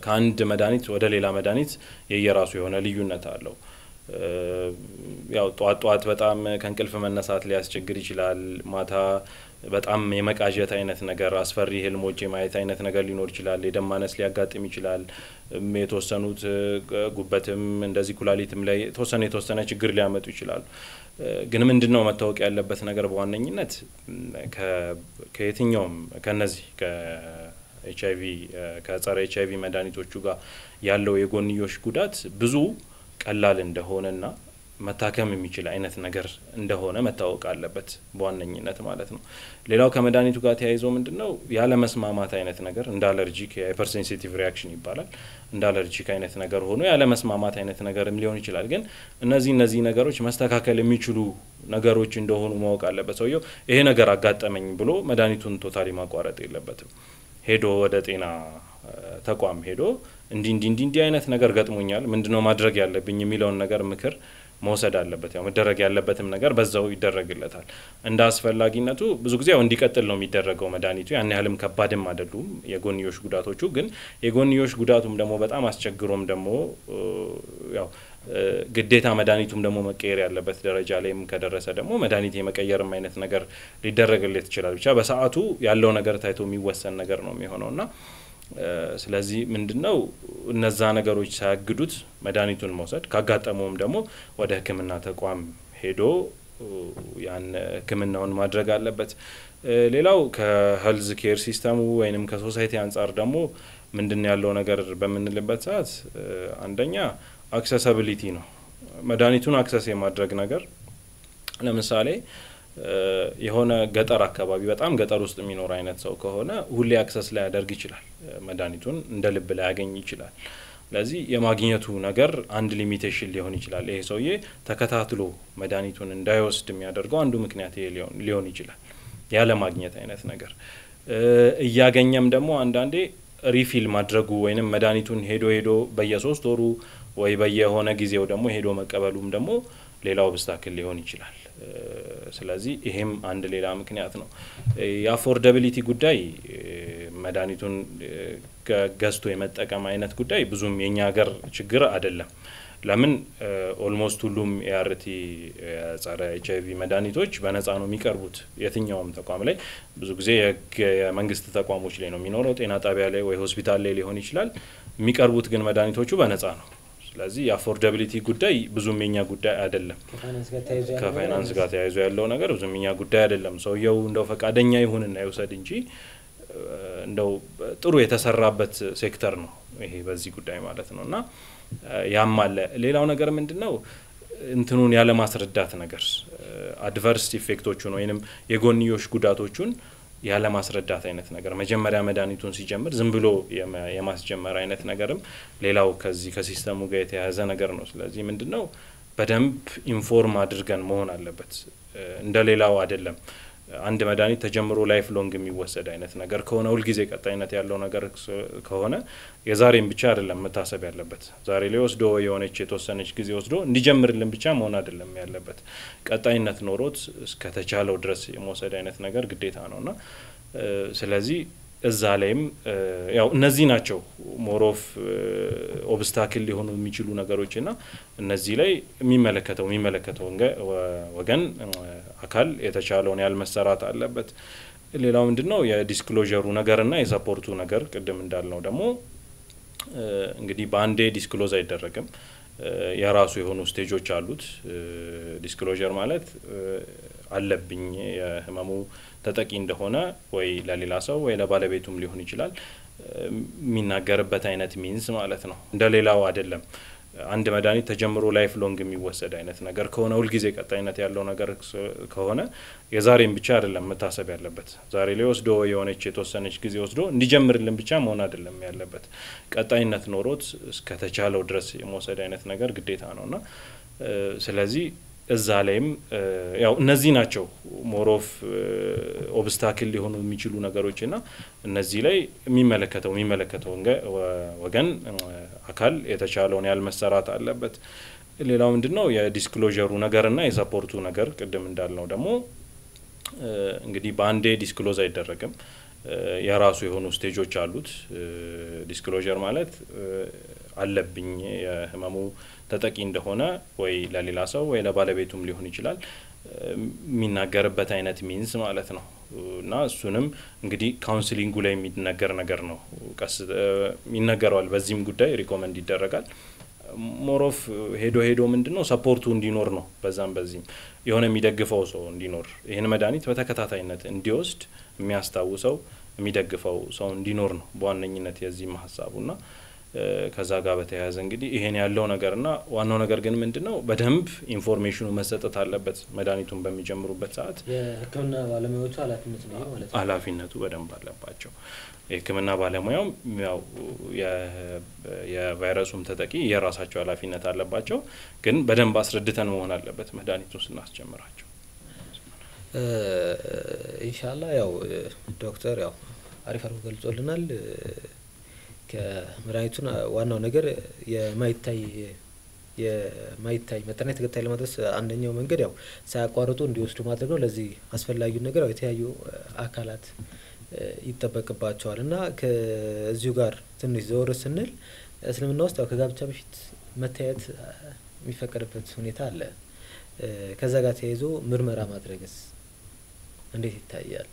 Speaker 2: ከአንድ መድኃኒት ወደ ሌላ መድኃኒት የየራሱ የሆነ ልዩነት አለው። ያው ጠዋት ጠዋት በጣም ከእንቅልፍ መነሳት ሊያስቸግር ይችላል። ማታ በጣም የመቃዠት አይነት ነገር፣ አስፈሪ ህልሞች የማየት አይነት ነገር ሊኖር ይችላል። የደም ማነስ ሊያጋጥም ይችላል። የተወሰኑት ጉበትም እንደዚህ ኩላሊትም ላይ የተወሰነ የተወሰነ ችግር ሊያመጡ ይችላሉ። ግን ምንድን ነው መታወቅ ያለበት ነገር በዋነኝነት ከየትኛውም ከነዚህ ኤች አይቪ ከጸረ ኤች አይቪ መድኃኒቶቹ ጋር ያለው የጎንዮሽ ጉዳት ብዙ ቀላል እንደሆነና መታከም የሚችል አይነት ነገር እንደሆነ መታወቅ አለበት በዋነኝነት ማለት ነው። ሌላው ከመድኃኒቱ ጋር ተያይዞ ምንድን ነው ያለ መስማማት አይነት ነገር እንደ allergic የ hypersensitive reaction ይባላል። እንደ allergic አይነት ነገር ሆኖ ያለ መስማማት አይነት ነገርም ሊሆን ይችላል። ግን እነዚህ እነዚህ ነገሮች መስተካከል የሚችሉ ነገሮች እንደሆኑ ማወቅ አለበት። ሰውየው ይሄ ነገር አጋጠመኝ ብሎ መድኃኒቱን totally ማቋረጥ የለበትም። ሄዶ ወደ ጤና ተቋም ሄዶ እንዲህ እንዲህ እንዲህ እንዲህ አይነት ነገር ገጥሞኛል፣ ምንድነው ማድረግ ያለብኝ የሚለውን ነገር ምክር መውሰድ አለበት። ያው መደረግ ያለበትም ነገር በዛው ይደረግለታል። እንደ አስፈላጊነቱ ብዙ ጊዜ ያው እንዲቀጥል ነው የሚደረገው መድኃኒቱ። ያን ያህልም ከባድም አይደሉም የጎንዮሽ ጉዳቶቹ። ግን የጎንዮሽ ጉዳቱም ደግሞ በጣም አስቸግሮም ደግሞ ያው ግዴታ መድኃኒቱም ደግሞ መቀየር ያለበት ደረጃ ላይም ከደረሰ ደግሞ መድኃኒት የመቀየርም አይነት ነገር ሊደረግለት ይችላል። ብቻ በሰዓቱ ያለው ነገር ታይቶ የሚወሰን ነገር ነው የሚሆነው እና ስለዚህ ምንድን ነው እነዛ ነገሮች ሳያግዱት መድኃኒቱን መውሰድ ካጋጠመውም ደግሞ ወደ ሕክምና ተቋም ሄዶ ያን ሕክምናውን ማድረግ አለበት። ሌላው ከ health care system ኡ ወይንም ከ society አንጻር ደግሞ ምንድን ያለው ነገር በምንልበት ሰዓት አንደኛ accessibility ነው። መድኃኒቱን access የማድረግ ነገር ለምሳሌ የሆነ ገጠር አካባቢ በጣም ገጠር ውስጥ የሚኖር አይነት ሰው ከሆነ ሁሌ access ላያደርግ ይችላል። መድኃኒቱን እንደ ልብ ላያገኝ ይችላል። ስለዚህ የማግኘቱ ነገር አንድ limitation ሊሆን ይችላል። ይሄ ሰውዬ ተከታትሎ መድኃኒቱን እንዳይወስድ የሚያደርገው አንዱ ምክንያት ይሄ ሊሆን ይችላል። ያለ ማግኘት አይነት ነገር እያገኘም ደግሞ አንዳንዴ refill ማድረጉ ወይንም መድኃኒቱን ሄዶ ሄዶ በየሶስት ወሩ ወይ በየሆነ ጊዜው ደግሞ ሄዶ መቀበሉም ደግሞ ሌላው obstacle ሊሆን ይችላል። ስለዚህ ይሄም አንድ ሌላ ምክንያት ነው። የ affordability ጉዳይ መድኃኒቱን ገዝቶ የመጠቀም አይነት ጉዳይ ብዙም የኛ ሀገር ችግር አይደለም። ለምን almost ሁሉም የ ART የጸረ ኤች አይቪ መድኃኒቶች በነጻ ነው የሚቀርቡት የትኛውም ተቋም ላይ። ብዙ ጊዜ የመንግስት ተቋሞች ላይ ነው የሚኖረው፣ ጤና ጣቢያ ላይ ወይ ሆስፒታል ላይ ሊሆን ይችላል። የሚቀርቡት ግን መድኃኒቶቹ በነጻ ነው። ስለዚህ የ affordability ጉዳይ ብዙም የኛ ጉዳይ አይደለም። ከፋይናንስ ጋር ተያይዞ ያለው ነገር ብዙም የኛ ጉዳይ አይደለም። ሰውየው እንደው ፈቃደኛ ይሁንና ይውሰድ እንጂ እንደው ጥሩ የተሰራበት ሴክተር ነው ይሄ በዚህ ጉዳይ ማለት ነው እና ያም አለ። ሌላው ነገር ምንድን ነው እንትኑን ያለ ማስረዳት ነገር adverse effect ኦቹን ወይንም የጎንዮሽ ጉዳቶቹን ያለ ማስረዳት አይነት ነገር መጀመሪያ መድኃኒቱን ሲጀምር ዝም ብሎ የማስጀመር አይነት ነገርም ሌላው ከዚህ ከ system ኡ ጋር የተያያዘ ነገር ነው። ስለዚህ ምንድን ነው በደንብ inform አድርገን መሆን አለበት። እንደ ሌላው አይደለም። አንድ መድኃኒት ተጀምሮ lifelong የሚወሰድ አይነት ነገር ከሆነ ሁልጊዜ ቀጣይነት ያለው ነገር ከሆነ የዛሬም ብቻ አይደለም መታሰብ ያለበት። ዛሬ ላይ ወስዶ የሆነች የተወሰነች ጊዜ ወስዶ እንዲጀምርልን ብቻ መሆን አይደለም ያለበት። ቀጣይነት ኖሮት እስከተቻለው ድረስ የመውሰድ አይነት ነገር ግዴታ ነው እና ስለዚህ እዛ ላይም ያው እነዚህ ናቸው more of obstacle ሊሆኑ የሚችሉ ነገሮች እና እነዚህ ላይ የሚመለከተው የሚመለከተው ወገን አካል የተቻለውን ያህል መሰራት አለበት። ሌላው ምንድን ነው የ disclosure ኡ ነገርና የ support ኡ ነገር ቅድም እንዳልነው ደግሞ እንግዲህ በአንዴ disclose አይደረግም። የራሱ የሆኑ stage ኦች አሉት። disclosure ማለት አለብኝ የህመሙ ተጠቂ እንደሆነ ወይ ለሌላ ሰው ወይ ለባለቤቱም ሊሆን ይችላል የሚናገርበት አይነት means ማለት ነው። እንደ ሌላው አይደለም። አንድ መድኃኒት ተጀምሮ lifelong የሚወሰድ አይነት ነገር ከሆነ ሁልጊዜ ቀጣይነት ያለው ነገር ከሆነ የዛሬን ብቻ አይደለም መታሰብ ያለበት። ዛሬ ላይ ወስዶ የሆነች የተወሰነች ጊዜ ወስዶ እንዲጀምርልን ብቻ መሆን አይደለም ያለበት። ቀጣይነት ኖሮት እስከተቻለው ድረስ የመውሰድ አይነት ነገር ግዴታ ነው እና ስለዚህ እዛ ላይም ያው እነዚህ ናቸው more of obstacle ሊሆኑ የሚችሉ ነገሮች እና እነዚህ ላይ የሚመለከተው የሚመለከተው ወገን አካል የተቻለውን ያህል መሰራት አለበት። ሌላው ምንድን ነው የ disclosure ኡ ነገርና የ support ኡ ነገር ቅድም እንዳልነው ደግሞ እንግዲህ በአንዴ disclose አይደረግም። የራሱ የሆኑ stage ኦች አሉት። disclosure ማለት አለብኝ የህመሙ ተጠቂ እንደሆነ ወይ ለሌላ ሰው ወይ ለባለቤቱም ሊሆን ይችላል የሚናገርበት አይነት means ማለት ነው እና እሱንም እንግዲህ counseling ኡ ላይ የሚነገር ነገር ነው። ቀስ ይነገረዋል። በዚህም ጉዳይ recommend ይደረጋል። more of ሄዶ ሄዶ ምንድን ነው support ኡ እንዲኖር ነው። በዛም በዚህም የሆነ የሚደግፈው ሰው እንዲኖር ይህን መድኃኒት በተከታታይነት እንዲወስድ የሚያስታውሰው የሚደግፈው ሰው እንዲኖር ነው በዋነኝነት የዚህም ሀሳቡና ከዛ ጋር በተያያዘ እንግዲህ ይሄን ያለው ነገርና ዋናው ነገር ግን ምንድን ነው በደንብ information ኡ መሰጠት አለበት። መድኃኒቱን በሚጀምሩበት ሰዓት
Speaker 1: የሕክምና ባለሙያዎቹ ኃላፊነት ነው ማለት ነው።
Speaker 2: ኃላፊነቱ በደንብ አለባቸው። የሕክምና ባለሙያውም ያው የቫይረሱም ተጠቂ የራሳቸው ኃላፊነት አለባቸው። ግን በደንብ አስረድተን መሆን አለበት መድኃኒቱን ስናስጀምራቸው።
Speaker 1: إن شاء الله ያው ዶክተር ያው አሪፍ አድርጎ ገልጾልናል። ከመድኃኒቱን ዋናው ነገር የማይታይ የማይታይ መጠነኛ ተከታይ ለማድረስ አንደኛው መንገድ ያው ሳያቋርጡ እንዲወስዱ ማድረግ ነው። ለዚህ አስፈላጊው ነገር ያው የተለያዩ አካላት ይጠበቅባቸዋል እና ከዚሁ ጋር ትንሽ ዘወር ስንል እስልምና ውስጥ ያው ከጋብቻ በፊት መታየት የሚፈቀድበት ሁኔታ አለ። ከዛ ጋር ተያይዞ ምርመራ ማድረግስ እንዴት ይታያል?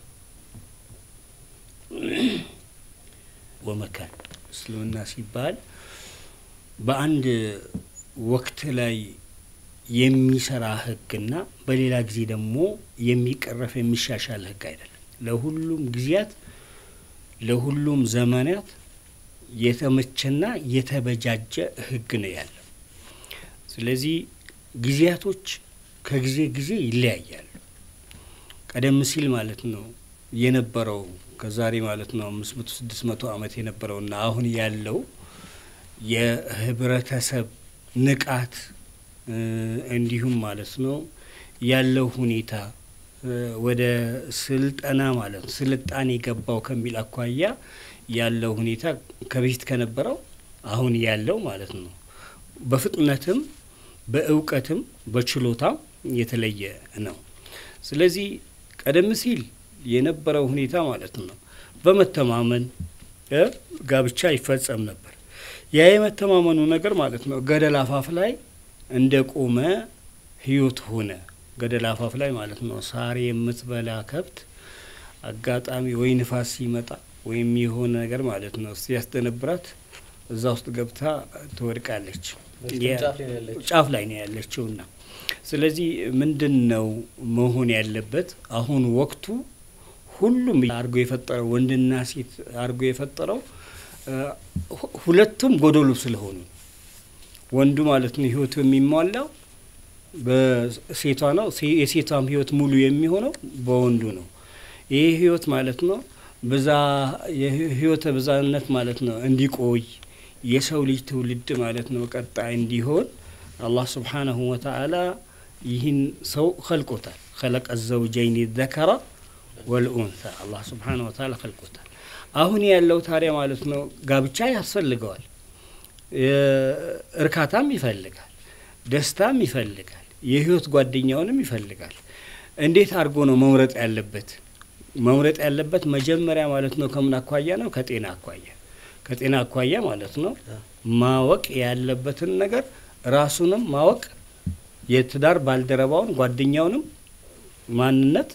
Speaker 3: ወመካን እስልምና ሲባል በአንድ ወቅት ላይ የሚሰራ ህግና በሌላ ጊዜ ደግሞ የሚቀረፍ የሚሻሻል ህግ አይደለም። ለሁሉም ጊዜያት ለሁሉም ዘመናት የተመቸና የተበጃጀ ህግ ነው ያለው። ስለዚህ ጊዜያቶች ከጊዜ ጊዜ ይለያያሉ። ቀደም ሲል ማለት ነው የነበረው ከዛሬ ማለት ነው አምስት መቶ ስድስት መቶ ዓመት የነበረውና አሁን ያለው የህብረተሰብ ንቃት እንዲሁም ማለት ነው ያለው ሁኔታ ወደ ስልጠና ማለት ነው ስልጣኔ ገባው ከሚል አኳያ ያለው ሁኔታ ከበፊት ከነበረው አሁን ያለው ማለት ነው በፍጥነትም በእውቀትም በችሎታም የተለየ ነው። ስለዚህ ቀደም ሲል የነበረው ሁኔታ ማለት ነው በመተማመን ጋብቻ ይፈጸም ነበር። ያ የመተማመኑ ነገር ማለት ነው ገደል አፋፍ ላይ እንደ ቆመ ህይወት ሆነ። ገደል አፋፍ ላይ ማለት ነው ሳር የምትበላ ከብት አጋጣሚ ወይ ንፋስ ሲመጣ ወይም የሆነ ነገር ማለት ነው ሲያስደነብራት እዛ ውስጥ ገብታ ትወድቃለች። ጫፍ ላይ ነው ያለችውና ስለዚህ ምንድን ነው መሆን ያለበት? አሁን ወቅቱ ሁሉም አድርጎ የፈጠረው ወንድና ሴት አድርጎ የፈጠረው ሁለቱም ጎደሎ ስለሆኑ ወንዱ ማለት ነው ህይወቱ የሚሟላው በሴቷ ነው። የሴቷም ህይወት ሙሉ የሚሆነው በወንዱ ነው። ይህ ህይወት ማለት ነው ብዛ የህይወተ ብዛነት ማለት ነው እንዲቆይ የሰው ልጅ ትውልድ ማለት ነው ቀጣይ እንዲሆን አላህ ስብሓነሁ ወተዓላ ይህን ሰው ኸልቆታል። ኸለቀ ዘውጀይኒ ዘከረ ወልኡንሳ አላህ ስብሓነሁ ወተዓላ ኸልቆታል። አሁን ያለው ታዲያ ማለት ነው ጋብቻ ያስፈልገዋል። እርካታም ይፈልጋል፣ ደስታም ይፈልጋል፣ የህይወት ጓደኛውንም ይፈልጋል። እንዴት አድርጎ ነው መምረጥ ያለበት? መምረጥ ያለበት መጀመሪያ ማለት ነው ከምን አኳያ ነው? ከጤና አኳያ ከጤና አኳያ ማለት ነው ማወቅ ያለበትን ነገር ራሱንም ማወቅ የትዳር ባልደረባውን ጓደኛውንም ማንነት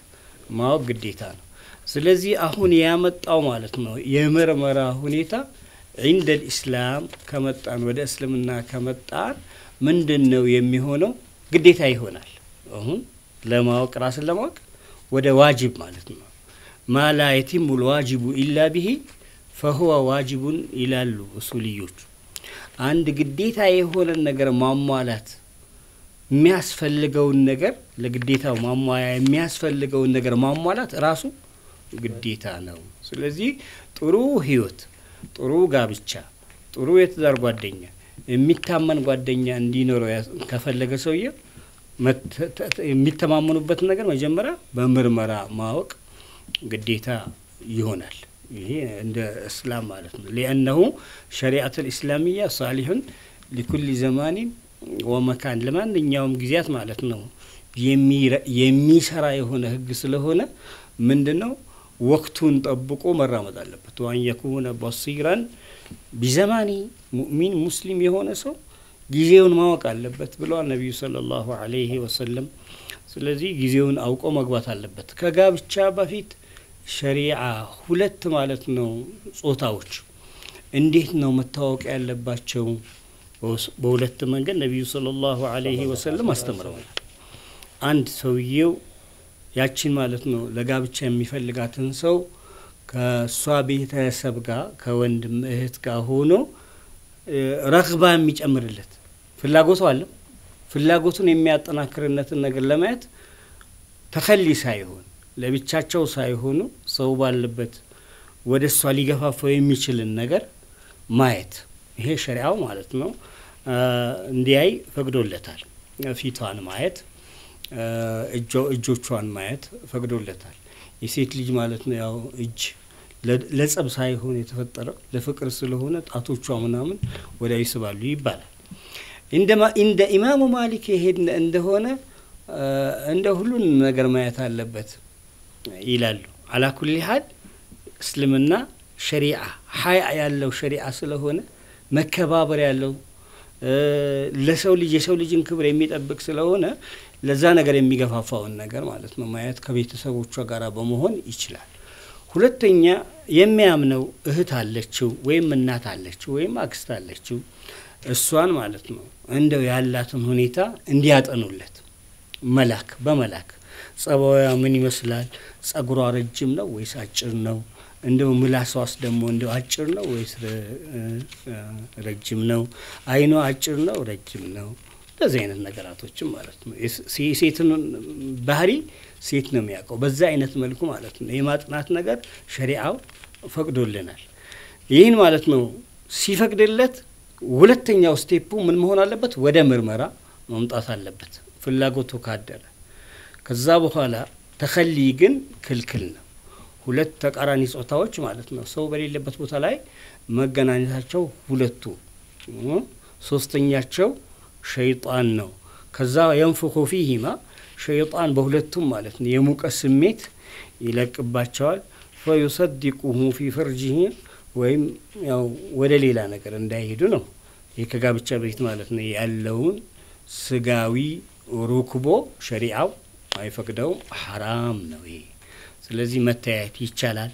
Speaker 3: ማወቅ ግዴታ ነው። ስለዚህ አሁን ያመጣው ማለት ነው የምርመራ ሁኔታ ዒንደል ኢስላም ከመጣን ወደ እስልምና ከመጣን ምንድን ነው የሚሆነው? ግዴታ ይሆናል። አሁን ለማወቅ ራስን ለማወቅ ወደ ዋጅብ ማለት ነው። ማላ የቲሙ ልዋጅቡ ኢላ ብሂ ፈሁወ ዋጅቡን ይላሉ እሱልዮቹ። አንድ ግዴታ የሆነን ነገር ማሟላት የሚያስፈልገውን ነገር ለግዴታው ማሟያ የሚያስፈልገውን ነገር ማሟላት ራሱ ግዴታ ነው። ስለዚህ ጥሩ ህይወት፣ ጥሩ ጋብቻ፣ ጥሩ የትዳር ጓደኛ፣ የሚታመን ጓደኛ እንዲኖረው ከፈለገ ሰውየ የሚተማመኑበትን ነገር መጀመሪያ በምርመራ ማወቅ ግዴታ ይሆናል። ይሄ እንደ እስላም ማለት ነው። ሊአነሁ ሸሪአት ልእስላሚያ ሳሊሑን ሊኩል ዘማኒን ወመካን ለማንኛውም ጊዜያት ማለት ነው የሚሰራ የሆነ ህግ ስለሆነ ምንድን ነው ወቅቱን ጠብቆ መራመድ አለበት። وأن يكون بصيرا بزمانه ሙእሚን ሙስሊም የሆነ ሰው ጊዜውን ማወቅ አለበት ብለዋል ነቢዩ صلى الله عليه وسلم። ስለዚህ ጊዜውን አውቆ መግባት አለበት። ከጋብቻ በፊት ሸሪዓ ሁለት ማለት ነው ጾታዎች እንዴት ነው መታወቅ ያለባቸው? በሁለት መንገድ ነቢዩ صلى الله عليه وسلم አስተምረውናል። አንድ ሰውዬው ያችን ማለት ነው ለጋብቻ የሚፈልጋትን ሰው ከእሷ ቤተሰብ ጋር ከወንድም እህት ጋር ሆኖ ረግባ የሚጨምርለት ፍላጎቱ አለው። ፍላጎቱን የሚያጠናክርነትን ነገር ለማየት ተከሊ ሳይሆን ለብቻቸው ሳይሆኑ ሰው ባለበት ወደ እሷ ሊገፋፋው የሚችልን ነገር ማየት ይሄ ሸሪያው ማለት ነው እንዲያይ ፈቅዶለታል። ፊቷን ማየት፣ እጆቿን ማየት ፈቅዶለታል። የሴት ልጅ ማለት ነው ያው እጅ ለጸብ ሳይሆን የተፈጠረው ለፍቅር ስለሆነ ጣቶቿ ምናምን ወዲያ ይስባሉ ይባላል። እንደ ኢማሙ ማሊክ የሄድን እንደሆነ እንደ ሁሉን ነገር ማየት አለበት ይላሉ። አላ ኩሊ ሀል እስልምና ሸሪዓ ሀያ ያለው ሸሪዓ ስለሆነ መከባበር ያለው ለሰው ልጅ የሰው ልጅን ክብር የሚጠብቅ ስለሆነ ለዛ ነገር የሚገፋፋውን ነገር ማለት ነው ማየት ከቤተሰቦቿ ጋር በመሆን ይችላል። ሁለተኛ የሚያምነው እህት አለችው ወይም እናት አለችው ወይም አክስት አለችው እሷን ማለት ነው እንደው ያላትን ሁኔታ እንዲያጠኑለት መላክ በመላክ ጸባዋ ምን ይመስላል? ጸጉሯ ረጅም ነው ወይስ አጭር ነው? እንደው ምላሷስ ደግሞ እንደው አጭር ነው ወይስ ረጅም ነው? አይኗ አጭር ነው ረጅም ነው? እንደዚህ አይነት ነገራቶችም ማለት ነው የሴትን ባህሪ ሴት ነው የሚያውቀው። በዛ አይነት መልኩ ማለት ነው የማጥናት ነገር ሸሪአው ፈቅዶልናል። ይህን ማለት ነው ሲፈቅድለት ሁለተኛው ስቴፑ ምን መሆን አለበት? ወደ ምርመራ መምጣት አለበት ፍላጎቱ ካደረ። ከዛ በኋላ ተከሊ ግን ክልክል ነው። ሁለት ተቃራኒ ጾታዎች ማለት ነው ሰው በሌለበት ቦታ ላይ መገናኘታቸው ሁለቱ ሶስተኛቸው ሸይጣን ነው። ከዛ የንፍኹ ፊሂማ ሸይጣን በሁለቱም ማለት ነው የሙቀት ስሜት ይለቅባቸዋል። ፈዩሰዲቁሁ ፊ ፈርጅህ ወይም ያው ወደ ሌላ ነገር እንዳይሄዱ ነው። ይህ ከጋብቻ በፊት ማለት ነው ያለውን ስጋዊ ሩክቦ ሸሪዓው አይፈቅደውም፣ ሐራም ነው ይሄ። ስለዚህ መተያየት ይቻላል።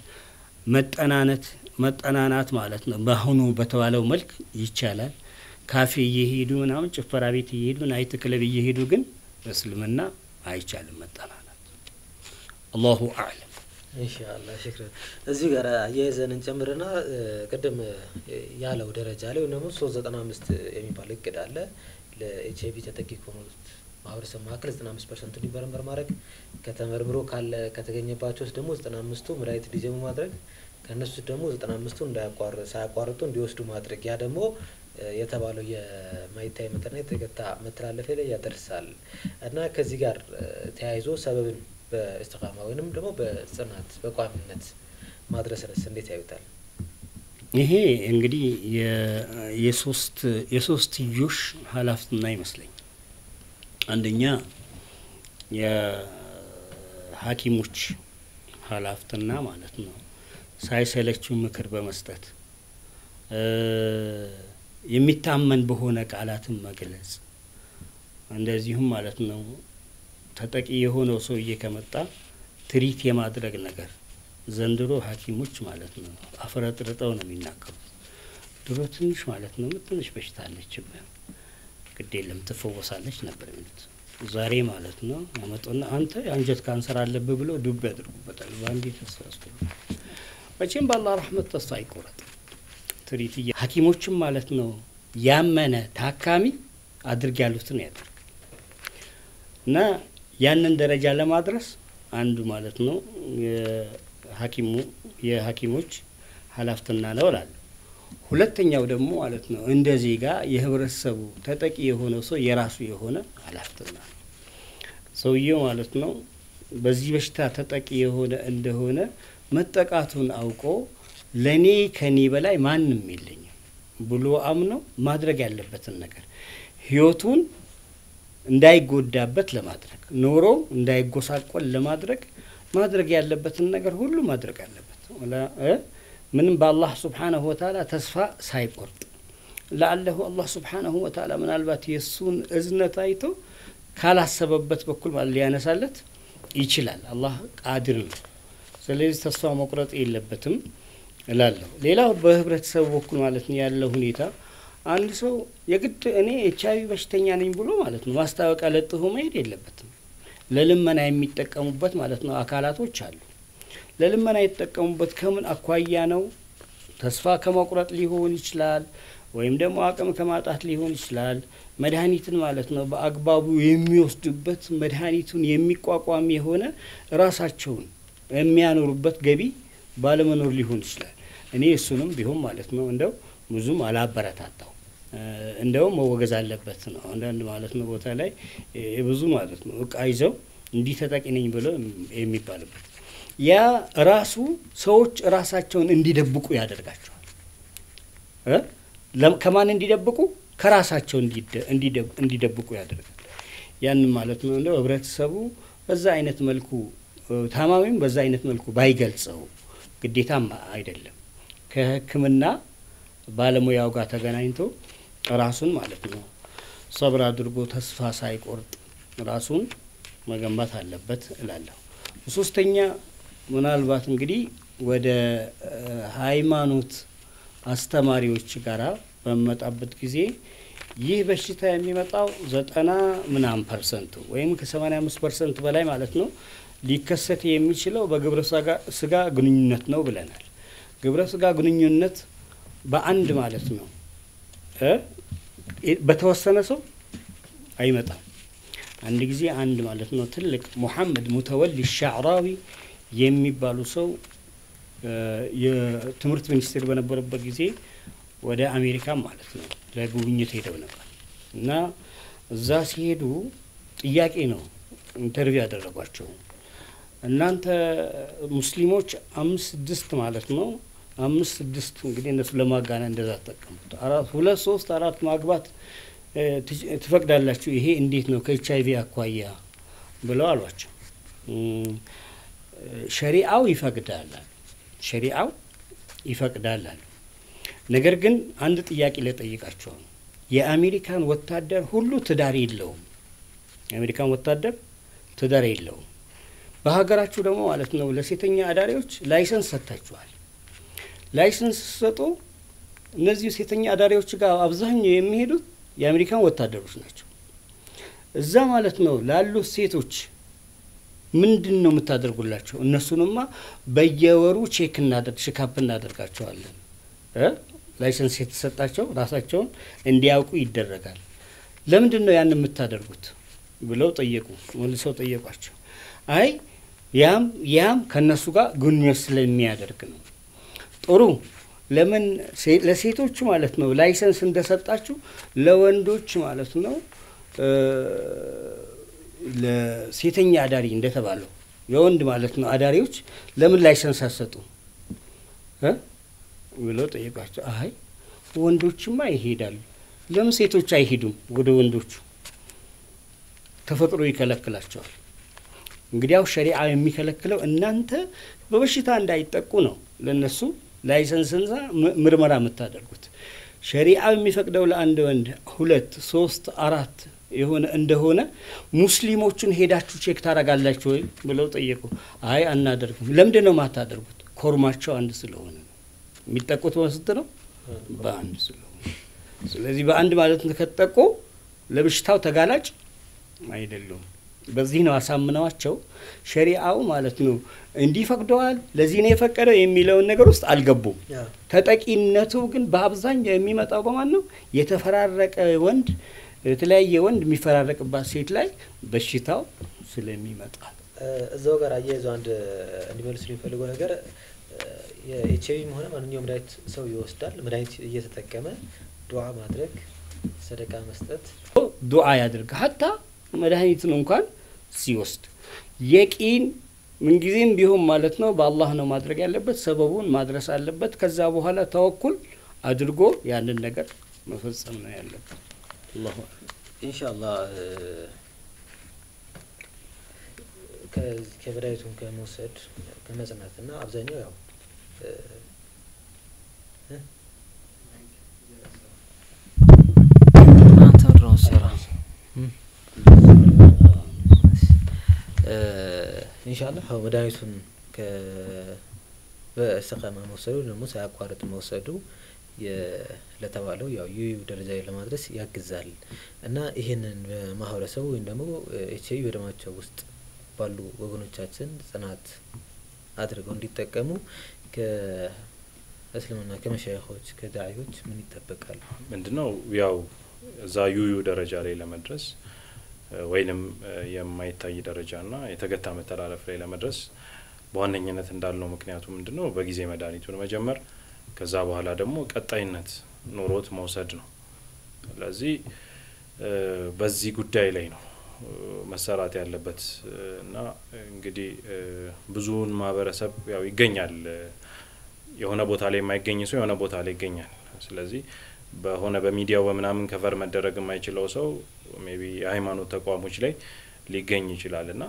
Speaker 3: መጠናነት መጠናናት ማለት ነው በአሁኑ በተባለው መልክ ይቻላል። ካፌ እየሄዱ ምናምን ጭፈራ ቤት እየሄዱ ናይት ክለብ እየሄዱ ግን በእስልምና አይቻልም መጠናናት። አላሁ አዕለም።
Speaker 1: ኢንሻአላህ ሽክረን። እዚህ ጋር አያይዘን እንጨምርና ቅድም ያለው ደረጃ ላይ ወይም ደግሞ ሶስት ዘጠና አምስት የሚባል እቅድ አለ ለኤች አይቪ ተጠቂ ከሆኑት ማህበረሰብ መካከል ዘጠና አምስት percent ኡ እንዲመረመር ማድረግ ከተመርምሮ ካለ ከተገኘባቸው ውስጥ ደግሞ ዘጠና አምስቱ መድኃኒት እንዲጀምሩ ማድረግ ከእነሱ ደግሞ ዘጠና አምስቱ ሳያቋርጡ እንዲወስዱ ማድረግ። ያ ደግሞ የተባለው የማይታይ መጠንና የተገታ መተላለፊያ ላይ ያደርሳል። እና ከዚህ ጋር ተያይዞ ሰበብን በ استقامة ወይንም ደግሞ በጽናት በቋሚነት ማድረስንስ እንዴት ያዩታል?
Speaker 3: ይሄ እንግዲህ የሶስት የሶስትዮሽ ኃላፊነትና ይመስለኝ አንደኛ የሐኪሞች ሀላፍትና ማለት ነው። ሳይሰለችው ምክር በመስጠት የሚታመን በሆነ ቃላትን መግለጽ። እንደዚሁም ማለት ነው ተጠቂ የሆነው ሰውዬ ከመጣ ትሪት የማድረግ ነገር ዘንድሮ ሐኪሞች ማለት ነው አፍረጥርጠው ነው የሚናገሩት። ድሮ ትንሽ ማለት ነው ትንሽ በሽታ አለችብህ ግድ የለም ትፈወሳለች ነበር የሚሉት። ዛሬ ማለት ነው ያመጡና አንተ የአንጀት ካንሰር አለብህ ብለው ዱብ ያደርጉበታል። በአንዴ ተስፋ መቼም በአላህ ረህመት ተስፋ አይቆረጥ። ትሪት ሐኪሞችም ማለት ነው ያመነ ታካሚ አድርግ ያሉትን ያደርግ እና ያንን ደረጃ ለማድረስ አንዱ ማለት ነው የሐኪሙ የሐኪሞች ሀላፍትና ነው እላለሁ። ሁለተኛው ደግሞ ማለት ነው እንደ ዜጋ የህብረተሰቡ ተጠቂ የሆነው ሰው የራሱ የሆነ ነው። ሰውየው ማለት ነው በዚህ በሽታ ተጠቂ የሆነ እንደሆነ መጠቃቱን አውቆ ለእኔ ከኔ በላይ ማንም የለኝም ብሎ አምኖ ማድረግ ያለበትን ነገር ህይወቱን እንዳይጎዳበት ለማድረግ ኖሮ እንዳይጎሳቆል ለማድረግ ማድረግ ያለበትን ነገር ሁሉ ማድረግ አለበት። ምንም በአላህ ስብሓነሁ ወተዓላ ተስፋ ሳይቆርጥ ለአለሁ አላህ ስብሓነሁ ወተዓላ ምናልባት የእሱን እዝነት አይቶ ካላሰበበት በኩል ማለት ሊያነሳለት ይችላል። አላህ ቃድር ነው። ስለዚህ ተስፋ መቁረጥ የለበትም እላለሁ። ሌላው በህብረተሰቡ በኩል ማለት ነው ያለው ሁኔታ አንድ ሰው የግድ እኔ ኤች አይቪ በሽተኛ ነኝ ብሎ ማለት ነው ማስታወቂያ ለጥፎ መሄድ የለበትም። ለልመና የሚጠቀሙበት ማለት ነው አካላቶች አሉ። ለልመና የተጠቀሙበት ከምን አኳያ ነው? ተስፋ ከመቁረጥ ሊሆን ይችላል፣ ወይም ደግሞ አቅም ከማጣት ሊሆን ይችላል። መድኃኒትን ማለት ነው በአግባቡ የሚወስዱበት መድኃኒቱን የሚቋቋም የሆነ ራሳቸውን የሚያኖሩበት ገቢ ባለመኖር ሊሆን ይችላል። እኔ እሱንም ቢሆን ማለት ነው እንደው ብዙም አላበረታታው እንደውም መወገዝ አለበት ነው። አንዳንድ ማለት ነው ቦታ ላይ ብዙ ማለት ነው እቃ ይዘው እንዲህ ተጠቂ ነኝ ብለው የሚባልበት ያ ራሱ ሰዎች ራሳቸውን እንዲደብቁ ያደርጋቸዋል። ከማን እንዲደብቁ? ከራሳቸው እንዲደብቁ ያደርጋል። ያንን ማለት ነው እንደው ህብረተሰቡ በዛ አይነት መልኩ ታማሚም በዛ አይነት መልኩ ባይገልጸው ግዴታም አይደለም ከሕክምና ባለሙያው ጋር ተገናኝቶ ራሱን ማለት ነው ሰብር አድርጎ ተስፋ ሳይቆርጥ ራሱን መገንባት አለበት እላለሁ። ሶስተኛ ምናልባት እንግዲህ ወደ ሃይማኖት አስተማሪዎች ጋር በመጣበት ጊዜ ይህ በሽታ የሚመጣው ዘጠና ምናምን percent ኡ ወይም ከሰማኒያ አምስት percent በላይ ማለት ነው ሊከሰት የሚችለው በግብረ ስጋ ግንኙነት ነው ብለናል። ግብረ ስጋ ግንኙነት በአንድ ማለት ነው በተወሰነ ሰው አይመጣም። አንድ ጊዜ አንድ ማለት ነው ትልቅ ሙሐመድ ሙተወሊ ሻዕራዊ የሚባሉ ሰው የትምህርት ሚኒስቴር በነበረበት ጊዜ ወደ አሜሪካ ማለት ነው ለጉብኝት ሄደው ነበር እና እዛ ሲሄዱ ጥያቄ ነው interview ያደረጓቸው። እናንተ ሙስሊሞች አምስት ስድስት ማለት ነው አምስት ስድስት እንግዲህ እነሱ ለማጋና እንደዛ ተጠቀሙት። አራት ሁለት ሶስት አራት ማግባት ትፈቅዳላችሁ? ይሄ እንዴት ነው ከኤች አይቪ አኳያ ብለው አሏቸው። ሸሪአው ይፈቅዳል ሸሪአው ይፈቅዳል ነገር ግን አንድ ጥያቄ ለጠይቃቸው ነው። የአሜሪካን ወታደር ሁሉ ትዳር የለውም። የአሜሪካን ወታደር ትዳር የለውም። በሀገራችሁ ደግሞ ማለት ነው ለሴተኛ አዳሪዎች license ሰጥታችኋል። license ሲሰጡ እነዚህ ሴተኛ አዳሪዎች ጋር አብዛኛው የሚሄዱት የአሜሪካን ወታደሮች ናቸው። እዛ ማለት ነው ላሉት ሴቶች ምንድን ነው የምታደርጉላቸው? እነሱንማ በየወሩ check up እናደርጋቸዋለን። license የተሰጣቸው ራሳቸውን እንዲያውቁ ይደረጋል። ለምንድን ነው ያን የምታደርጉት ብለው ጠየቁ። መልሰው ጠየቋቸው። አይ ያም ያም ከእነሱ ጋር ግንኙነት ስለሚያደርግ ነው። ጥሩ ለምን ለሴቶቹ ማለት ነው license እንደሰጣችሁ ለወንዶች ማለት ነው ለሴተኛ አዳሪ እንደተባለው የወንድ ማለት ነው አዳሪዎች ለምን license አልሰጡ ብለው ጠየቋቸው። አይ ወንዶችማ ይሄዳሉ፣ ለምን ሴቶች አይሄዱም ወደ ወንዶቹ? ተፈጥሮ ይከለክላቸዋል። እንግዲያው ሸሪዓ የሚከለክለው እናንተ በበሽታ እንዳይጠቁ ነው ለነሱ license እና ምርመራ የምታደርጉት። ሸሪዓ የሚፈቅደው ለአንድ ወንድ ሁለት ሶስት አራት የሆነ እንደሆነ ሙስሊሞቹን ሄዳችሁ check ታደርጋላችሁ ወይ ብለው ጠየቁ። አይ አናደርግም። ለምንድን ነው የማታደርጉት? ኮርማቸው አንድ ስለሆነ ነው። የሚጠቁት በስንት ነው? በአንድ ስለሆነ። ስለዚህ በአንድ ማለት ከተጠቁ ለበሽታው ተጋላጭ አይደሉም። በዚህ ነው አሳምነዋቸው ሸሪአው ማለት ነው እንዲህ ፈቅደዋል፣ ለዚህ ነው የፈቀደው የሚለውን ነገር ውስጥ አልገቡም። ተጠቂነቱ ግን በአብዛኛው የሚመጣው በማን ነው? የተፈራረቀ ወንድ የተለያየ ወንድ የሚፈራረቅባት ሴት ላይ በሽታው ስለሚመጣ
Speaker 1: እዛው ጋር አያይዞ አንድ እንዲመልሱ የሚፈልገው ነገር የኤች አይቪም ሆነ ማንኛውም መድኃኒት ሰው ይወስዳል። መድኃኒት እየተጠቀመ ዱዓ ማድረግ፣ ሰደቃ መስጠት፣
Speaker 3: ዱዓ ያድርግ። ሀታ መድኃኒትን እንኳን ሲወስድ የቂን ምንጊዜም ቢሆን ማለት ነው በአላህ ነው ማድረግ ያለበት፣ ሰበቡን ማድረስ አለበት። ከዛ በኋላ ተወኩል አድርጎ ያንን ነገር መፈጸም ነው ያለበት። አላሁ
Speaker 1: ኢንሻአላህ ከመድኃኒቱን ከመውሰድ ከመጽናትና አብዛኛው ያው ኢንሻአላህ ያው መድኃኒቱን በእስቲቃማ መውሰዱ ደግሞ ሳያቋርጥ መውሰዱ ለተባለው ያው U U ደረጃ ላይ ለማድረስ ያግዛል። እና ይህንን በማህበረሰቡ ወይም ደግሞ ኤች አይቪ በደማቸው ውስጥ ባሉ ወገኖቻችን ጽናት አድርገው እንዲጠቀሙ ከእስልምና ከመሻይኾች ከዳዒዎች ምን ይጠበቃል?
Speaker 2: ምንድነው? ያው እዛ U U ደረጃ ላይ ለመድረስ ወይንም የማይታይ ደረጃና የተገታ መተላለፍ ላይ ለመድረስ በዋነኝነት እንዳልነው ምክንያቱ ምንድነው? በጊዜ መድኃኒቱን መጀመር ከዛ በኋላ ደግሞ ቀጣይነት ኑሮት መውሰድ ነው። ስለዚህ በዚህ ጉዳይ ላይ ነው መሰራት ያለበት እና እንግዲህ ብዙውን ማህበረሰብ ያው ይገኛል የሆነ ቦታ ላይ የማይገኝ ሰው የሆነ ቦታ ላይ ይገኛል። ስለዚህ በሆነ በሚዲያው በምናምን cover መደረግ የማይችለው ሰው maybe የሃይማኖት ተቋሞች ላይ ሊገኝ ይችላል እና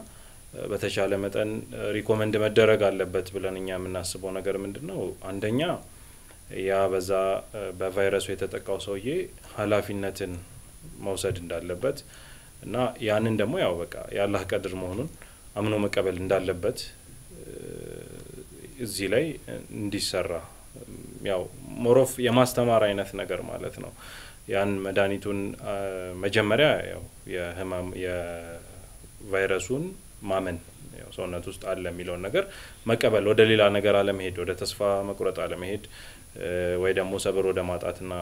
Speaker 2: በተቻለ መጠን recommend መደረግ አለበት ብለን እኛ የምናስበው ነገር ምንድን ነው? አንደኛ ያ በዛ በቫይረሱ የተጠቃው ሰውዬ ኃላፊነትን መውሰድ እንዳለበት እና ያንን ደግሞ ያው በቃ የአላህ ቀድር መሆኑን አምኖ መቀበል እንዳለበት እዚህ ላይ እንዲሰራ ያው ሞሮፍ የማስተማር አይነት ነገር ማለት ነው። ያን መድኃኒቱን መጀመሪያ ያው የህመም የቫይረሱን ማመን ሰውነት ውስጥ አለ የሚለውን ነገር መቀበል፣ ወደ ሌላ ነገር አለመሄድ፣ ወደ ተስፋ መቁረጥ አለመሄድ ወይ ደግሞ ሰብር ወደ ማጣትና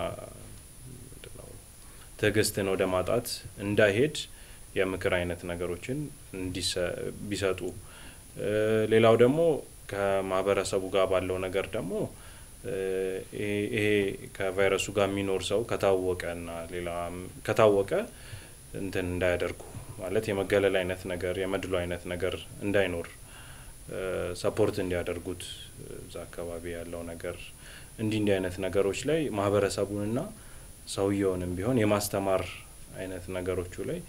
Speaker 2: ትዕግስትን ወደ ማጣት እንዳይሄድ የምክር አይነት ነገሮችን ቢሰጡ፣ ሌላው ደግሞ ከማህበረሰቡ ጋር ባለው ነገር ደግሞ ይሄ ከቫይረሱ ጋር የሚኖር ሰው ከታወቀና ሌላ ከታወቀ እንትን እንዳያደርጉ ማለት የመገለል አይነት ነገር የመድሎ አይነት ነገር እንዳይኖር ሰፖርት እንዲያደርጉት እዛ አካባቢ ያለው ነገር እንዲህ እንዲህ አይነት ነገሮች ላይ ማህበረሰቡንና ሰውየውንም ቢሆን የማስተማር አይነት ነገሮቹ ላይ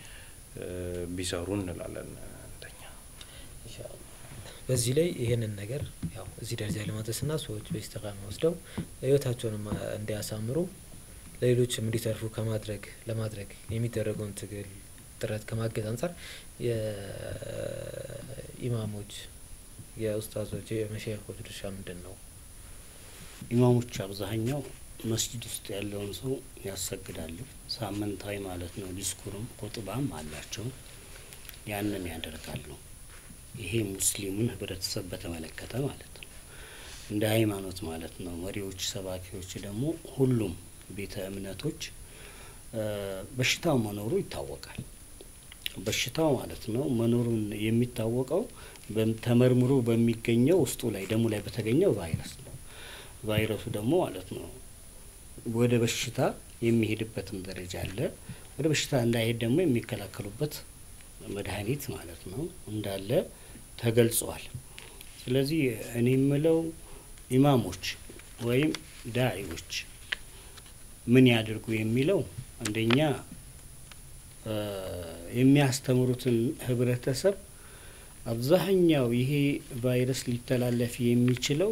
Speaker 2: ቢሰሩ እንላለን። እንደኛ
Speaker 1: በዚህ ላይ ይህንን ነገር ያው እዚህ ደረጃ ለማድረስና ሰዎች በኢስቲቃማ ወስደው ህይወታቸውንም እንዲያሳምሩ ለሌሎችም እንዲተርፉ ከማድረግ ለማድረግ የሚደረገውን ትግል ጥረት ከማገዝ አንጻር የኢማሞች የኡስታዞች የመሻይኾች ድርሻ ምንድን ነው?
Speaker 3: ኢማሞች አብዛኛው መስጂድ ውስጥ ያለውን ሰው ያሰግዳሉ። ሳምንታዊ ማለት ነው። ዲስኩርም ቁጥባም አላቸው። ያንን ያደርጋሉ። ይሄ ሙስሊሙን ህብረተሰብ በተመለከተ ማለት ነው። እንደ ሃይማኖት ማለት ነው። መሪዎች፣ ሰባኪዎች ደግሞ ሁሉም ቤተ እምነቶች በሽታው መኖሩ ይታወቃል። በሽታው ማለት ነው መኖሩን የሚታወቀው ተመርምሮ በሚገኘው ውስጡ ላይ ደሙ ላይ በተገኘው ቫይረስ ነው። ቫይረሱ ደግሞ ማለት ነው ወደ በሽታ የሚሄድበትም ደረጃ አለ። ወደ በሽታ እንዳይሄድ ደግሞ የሚከላከሉበት መድኃኒት ማለት ነው እንዳለ ተገልጿል። ስለዚህ እኔ የምለው ኢማሞች ወይም ዳዒዎች ምን ያድርጉ የሚለው አንደኛ የሚያስተምሩትን ህብረተሰብ አብዛኛው ይሄ ቫይረስ ሊተላለፍ የሚችለው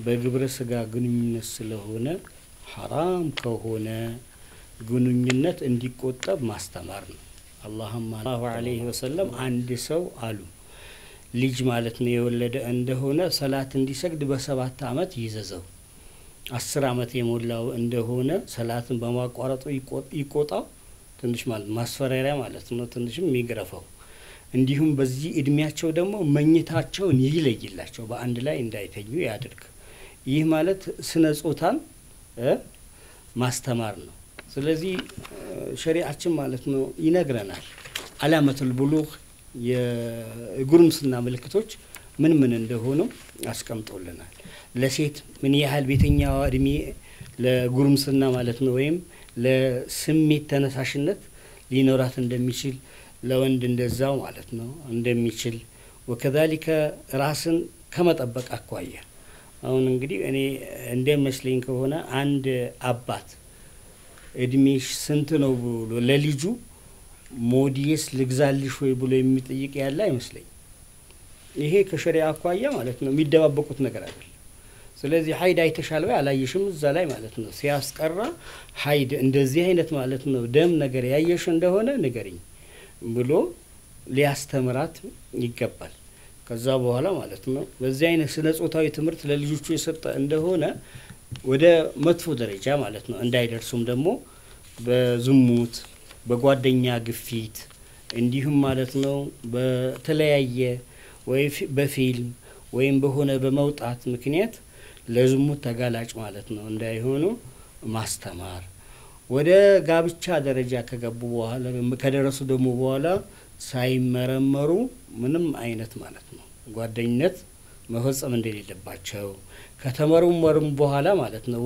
Speaker 3: በግብረ ስጋ ግንኙነት ስለሆነ ሐራም ከሆነ ግንኙነት እንዲቆጠብ ማስተማር ነው። አላህም አላሁ አለይሂ ወሰለም አንድ ሰው አሉ ልጅ ማለት ነው የወለደ እንደሆነ ሰላት እንዲሰግድ በሰባት አመት ይዘዘው። አስር አመት የሞላው እንደሆነ ሰላትን በማቋረጡ ይቆጣው። ትንሽ ማለት ማስፈራሪያ ማለት ነው። ትንሽም የሚግረፈው እንዲሁም በዚህ እድሜያቸው ደግሞ መኝታቸውን ይለይላቸው፣ በአንድ ላይ እንዳይተኙ ያድርግ። ይህ ማለት ስነ ጾታን ማስተማር ነው። ስለዚህ ሸሪአችን ማለት ነው ይነግረናል። አላመቱል ቡሉግ የጉርምስና ምልክቶች ምን ምን እንደሆኑ አስቀምጦልናል። ለሴት ምን ያህል ቤተኛዋ እድሜ ለጉርምስና ማለት ነው ወይም ለስሜት ተነሳሽነት ሊኖራት እንደሚችል ለወንድ እንደዛው ማለት ነው እንደሚችል ወከዛሊከ ራስን ከመጠበቅ አኳያ አሁን እንግዲህ እኔ እንደሚመስለኝ ከሆነ አንድ አባት እድሜሽ ስንት ነው ብሎ ለልጁ ሞዲየስ ልግዛልሽ ወይ ብሎ የሚጠይቅ ያለ አይመስለኝ። ይሄ ከሸሪያ አኳያ ማለት ነው የሚደባበቁት ነገር አይደለም። ስለዚህ ሀይድ አይተሻል ወይ አላየሽም፣ እዛ ላይ ማለት ነው ሲያስቀራ ሀይድ እንደዚህ አይነት ማለት ነው ደም ነገር ያየሽ እንደሆነ ንገሪኝ ብሎ ሊያስተምራት ይገባል። ከዛ በኋላ ማለት ነው በዚህ አይነት ስነ ጾታዊ ትምህርት ለልጆቹ የሰጠ እንደሆነ ወደ መጥፎ ደረጃ ማለት ነው እንዳይደርሱም ደግሞ በዝሙት በጓደኛ ግፊት እንዲሁም ማለት ነው በተለያየ ወይ በፊልም ወይም በሆነ በመውጣት ምክንያት ለዝሙት ተጋላጭ ማለት ነው እንዳይሆኑ ማስተማር። ወደ ጋብቻ ደረጃ ከገቡ በኋላ ከደረሱ ደግሞ በኋላ ሳይመረመሩ ምንም አይነት ማለት ነው። ጓደኝነት መፈጸም እንደሌለባቸው ከተመረመሩም በኋላ ማለት ነው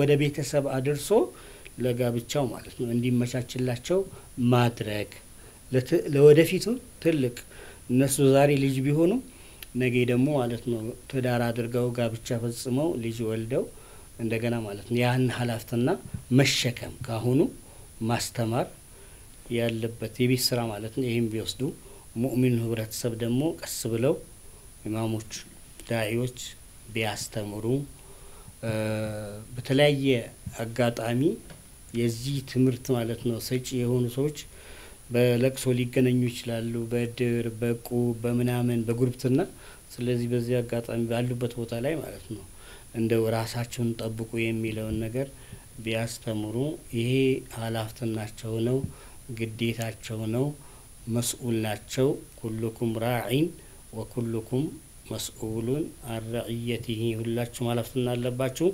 Speaker 3: ወደ ቤተሰብ አድርሶ ለጋብቻው ማለት ነው እንዲመቻችላቸው ማድረግ። ለወደፊቱ ትልቅ እነሱ ዛሬ ልጅ ቢሆኑ ነገ ደግሞ ማለት ነው ትዳር አድርገው ጋብቻ ፈጽመው ልጅ ወልደው እንደገና ማለት ነው ያን ኃላፊነትና መሸከም ካሁኑ ማስተማር ያለበት የቤት ስራ ማለት ነው። ይህም ቢወስዱ ሙእሚኑ ህብረተሰብ ደግሞ ቀስ ብለው ኢማሞች፣ ዳዒዎች ቢያስተምሩ በተለያየ አጋጣሚ የዚህ ትምህርት ማለት ነው ሰጪ የሆኑ ሰዎች በለቅሶ ሊገናኙ ይችላሉ። በእድር በቁብ በምናምን በጉርብትና። ስለዚህ በዚህ አጋጣሚ ባሉበት ቦታ ላይ ማለት ነው እንደው ራሳቸውን ጠብቁ የሚለውን ነገር ቢያስተምሩ ይሄ ኃላፊነታቸው ነው፣ ግዴታቸው ነው፣ መስኡል ናቸው። ኩልኩም ራዒን ወኩልኩም مسؤول عن رعيته ሁላችሁም ኃላፊነት አለባችሁ፣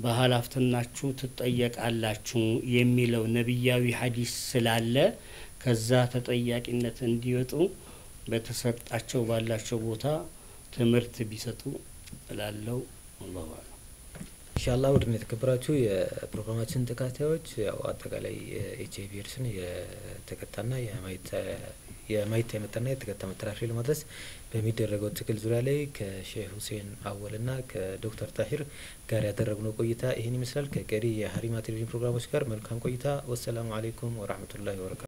Speaker 3: በኃላፊነታችሁ ትጠየቃላችሁ የሚለው ነቢያዊ ሐዲስ ስላለ ከዛ ተጠያቂነት እንዲወጡ በተሰጣቸው ባላቸው ቦታ ትምህርት ቢሰጡ እላለው። አላሁ
Speaker 1: ኢንሻአላህ ውድና የተከበራችሁ የፕሮግራማችን ተከታታዮች ያው አጠቃላይ ኤች አይቪ ኤድስን የተከታና የማይታ የመጣና የተከታ መተላለፊያ ለማድረስ በሚደረገው ትግል ዙሪያ ላይ ከሼህ ሁሴን አወልና ከዶክተር ታሂር ጋር ያደረግነው ቆይታ ይህን ይመስላል። ከቀሪ የሀሪማ ቴሌቪዥን ፕሮግራሞች ጋር መልካም ቆይታ። ወሰላሙ አሌይኩም ወራህመቱላሂ ወበረካቱ።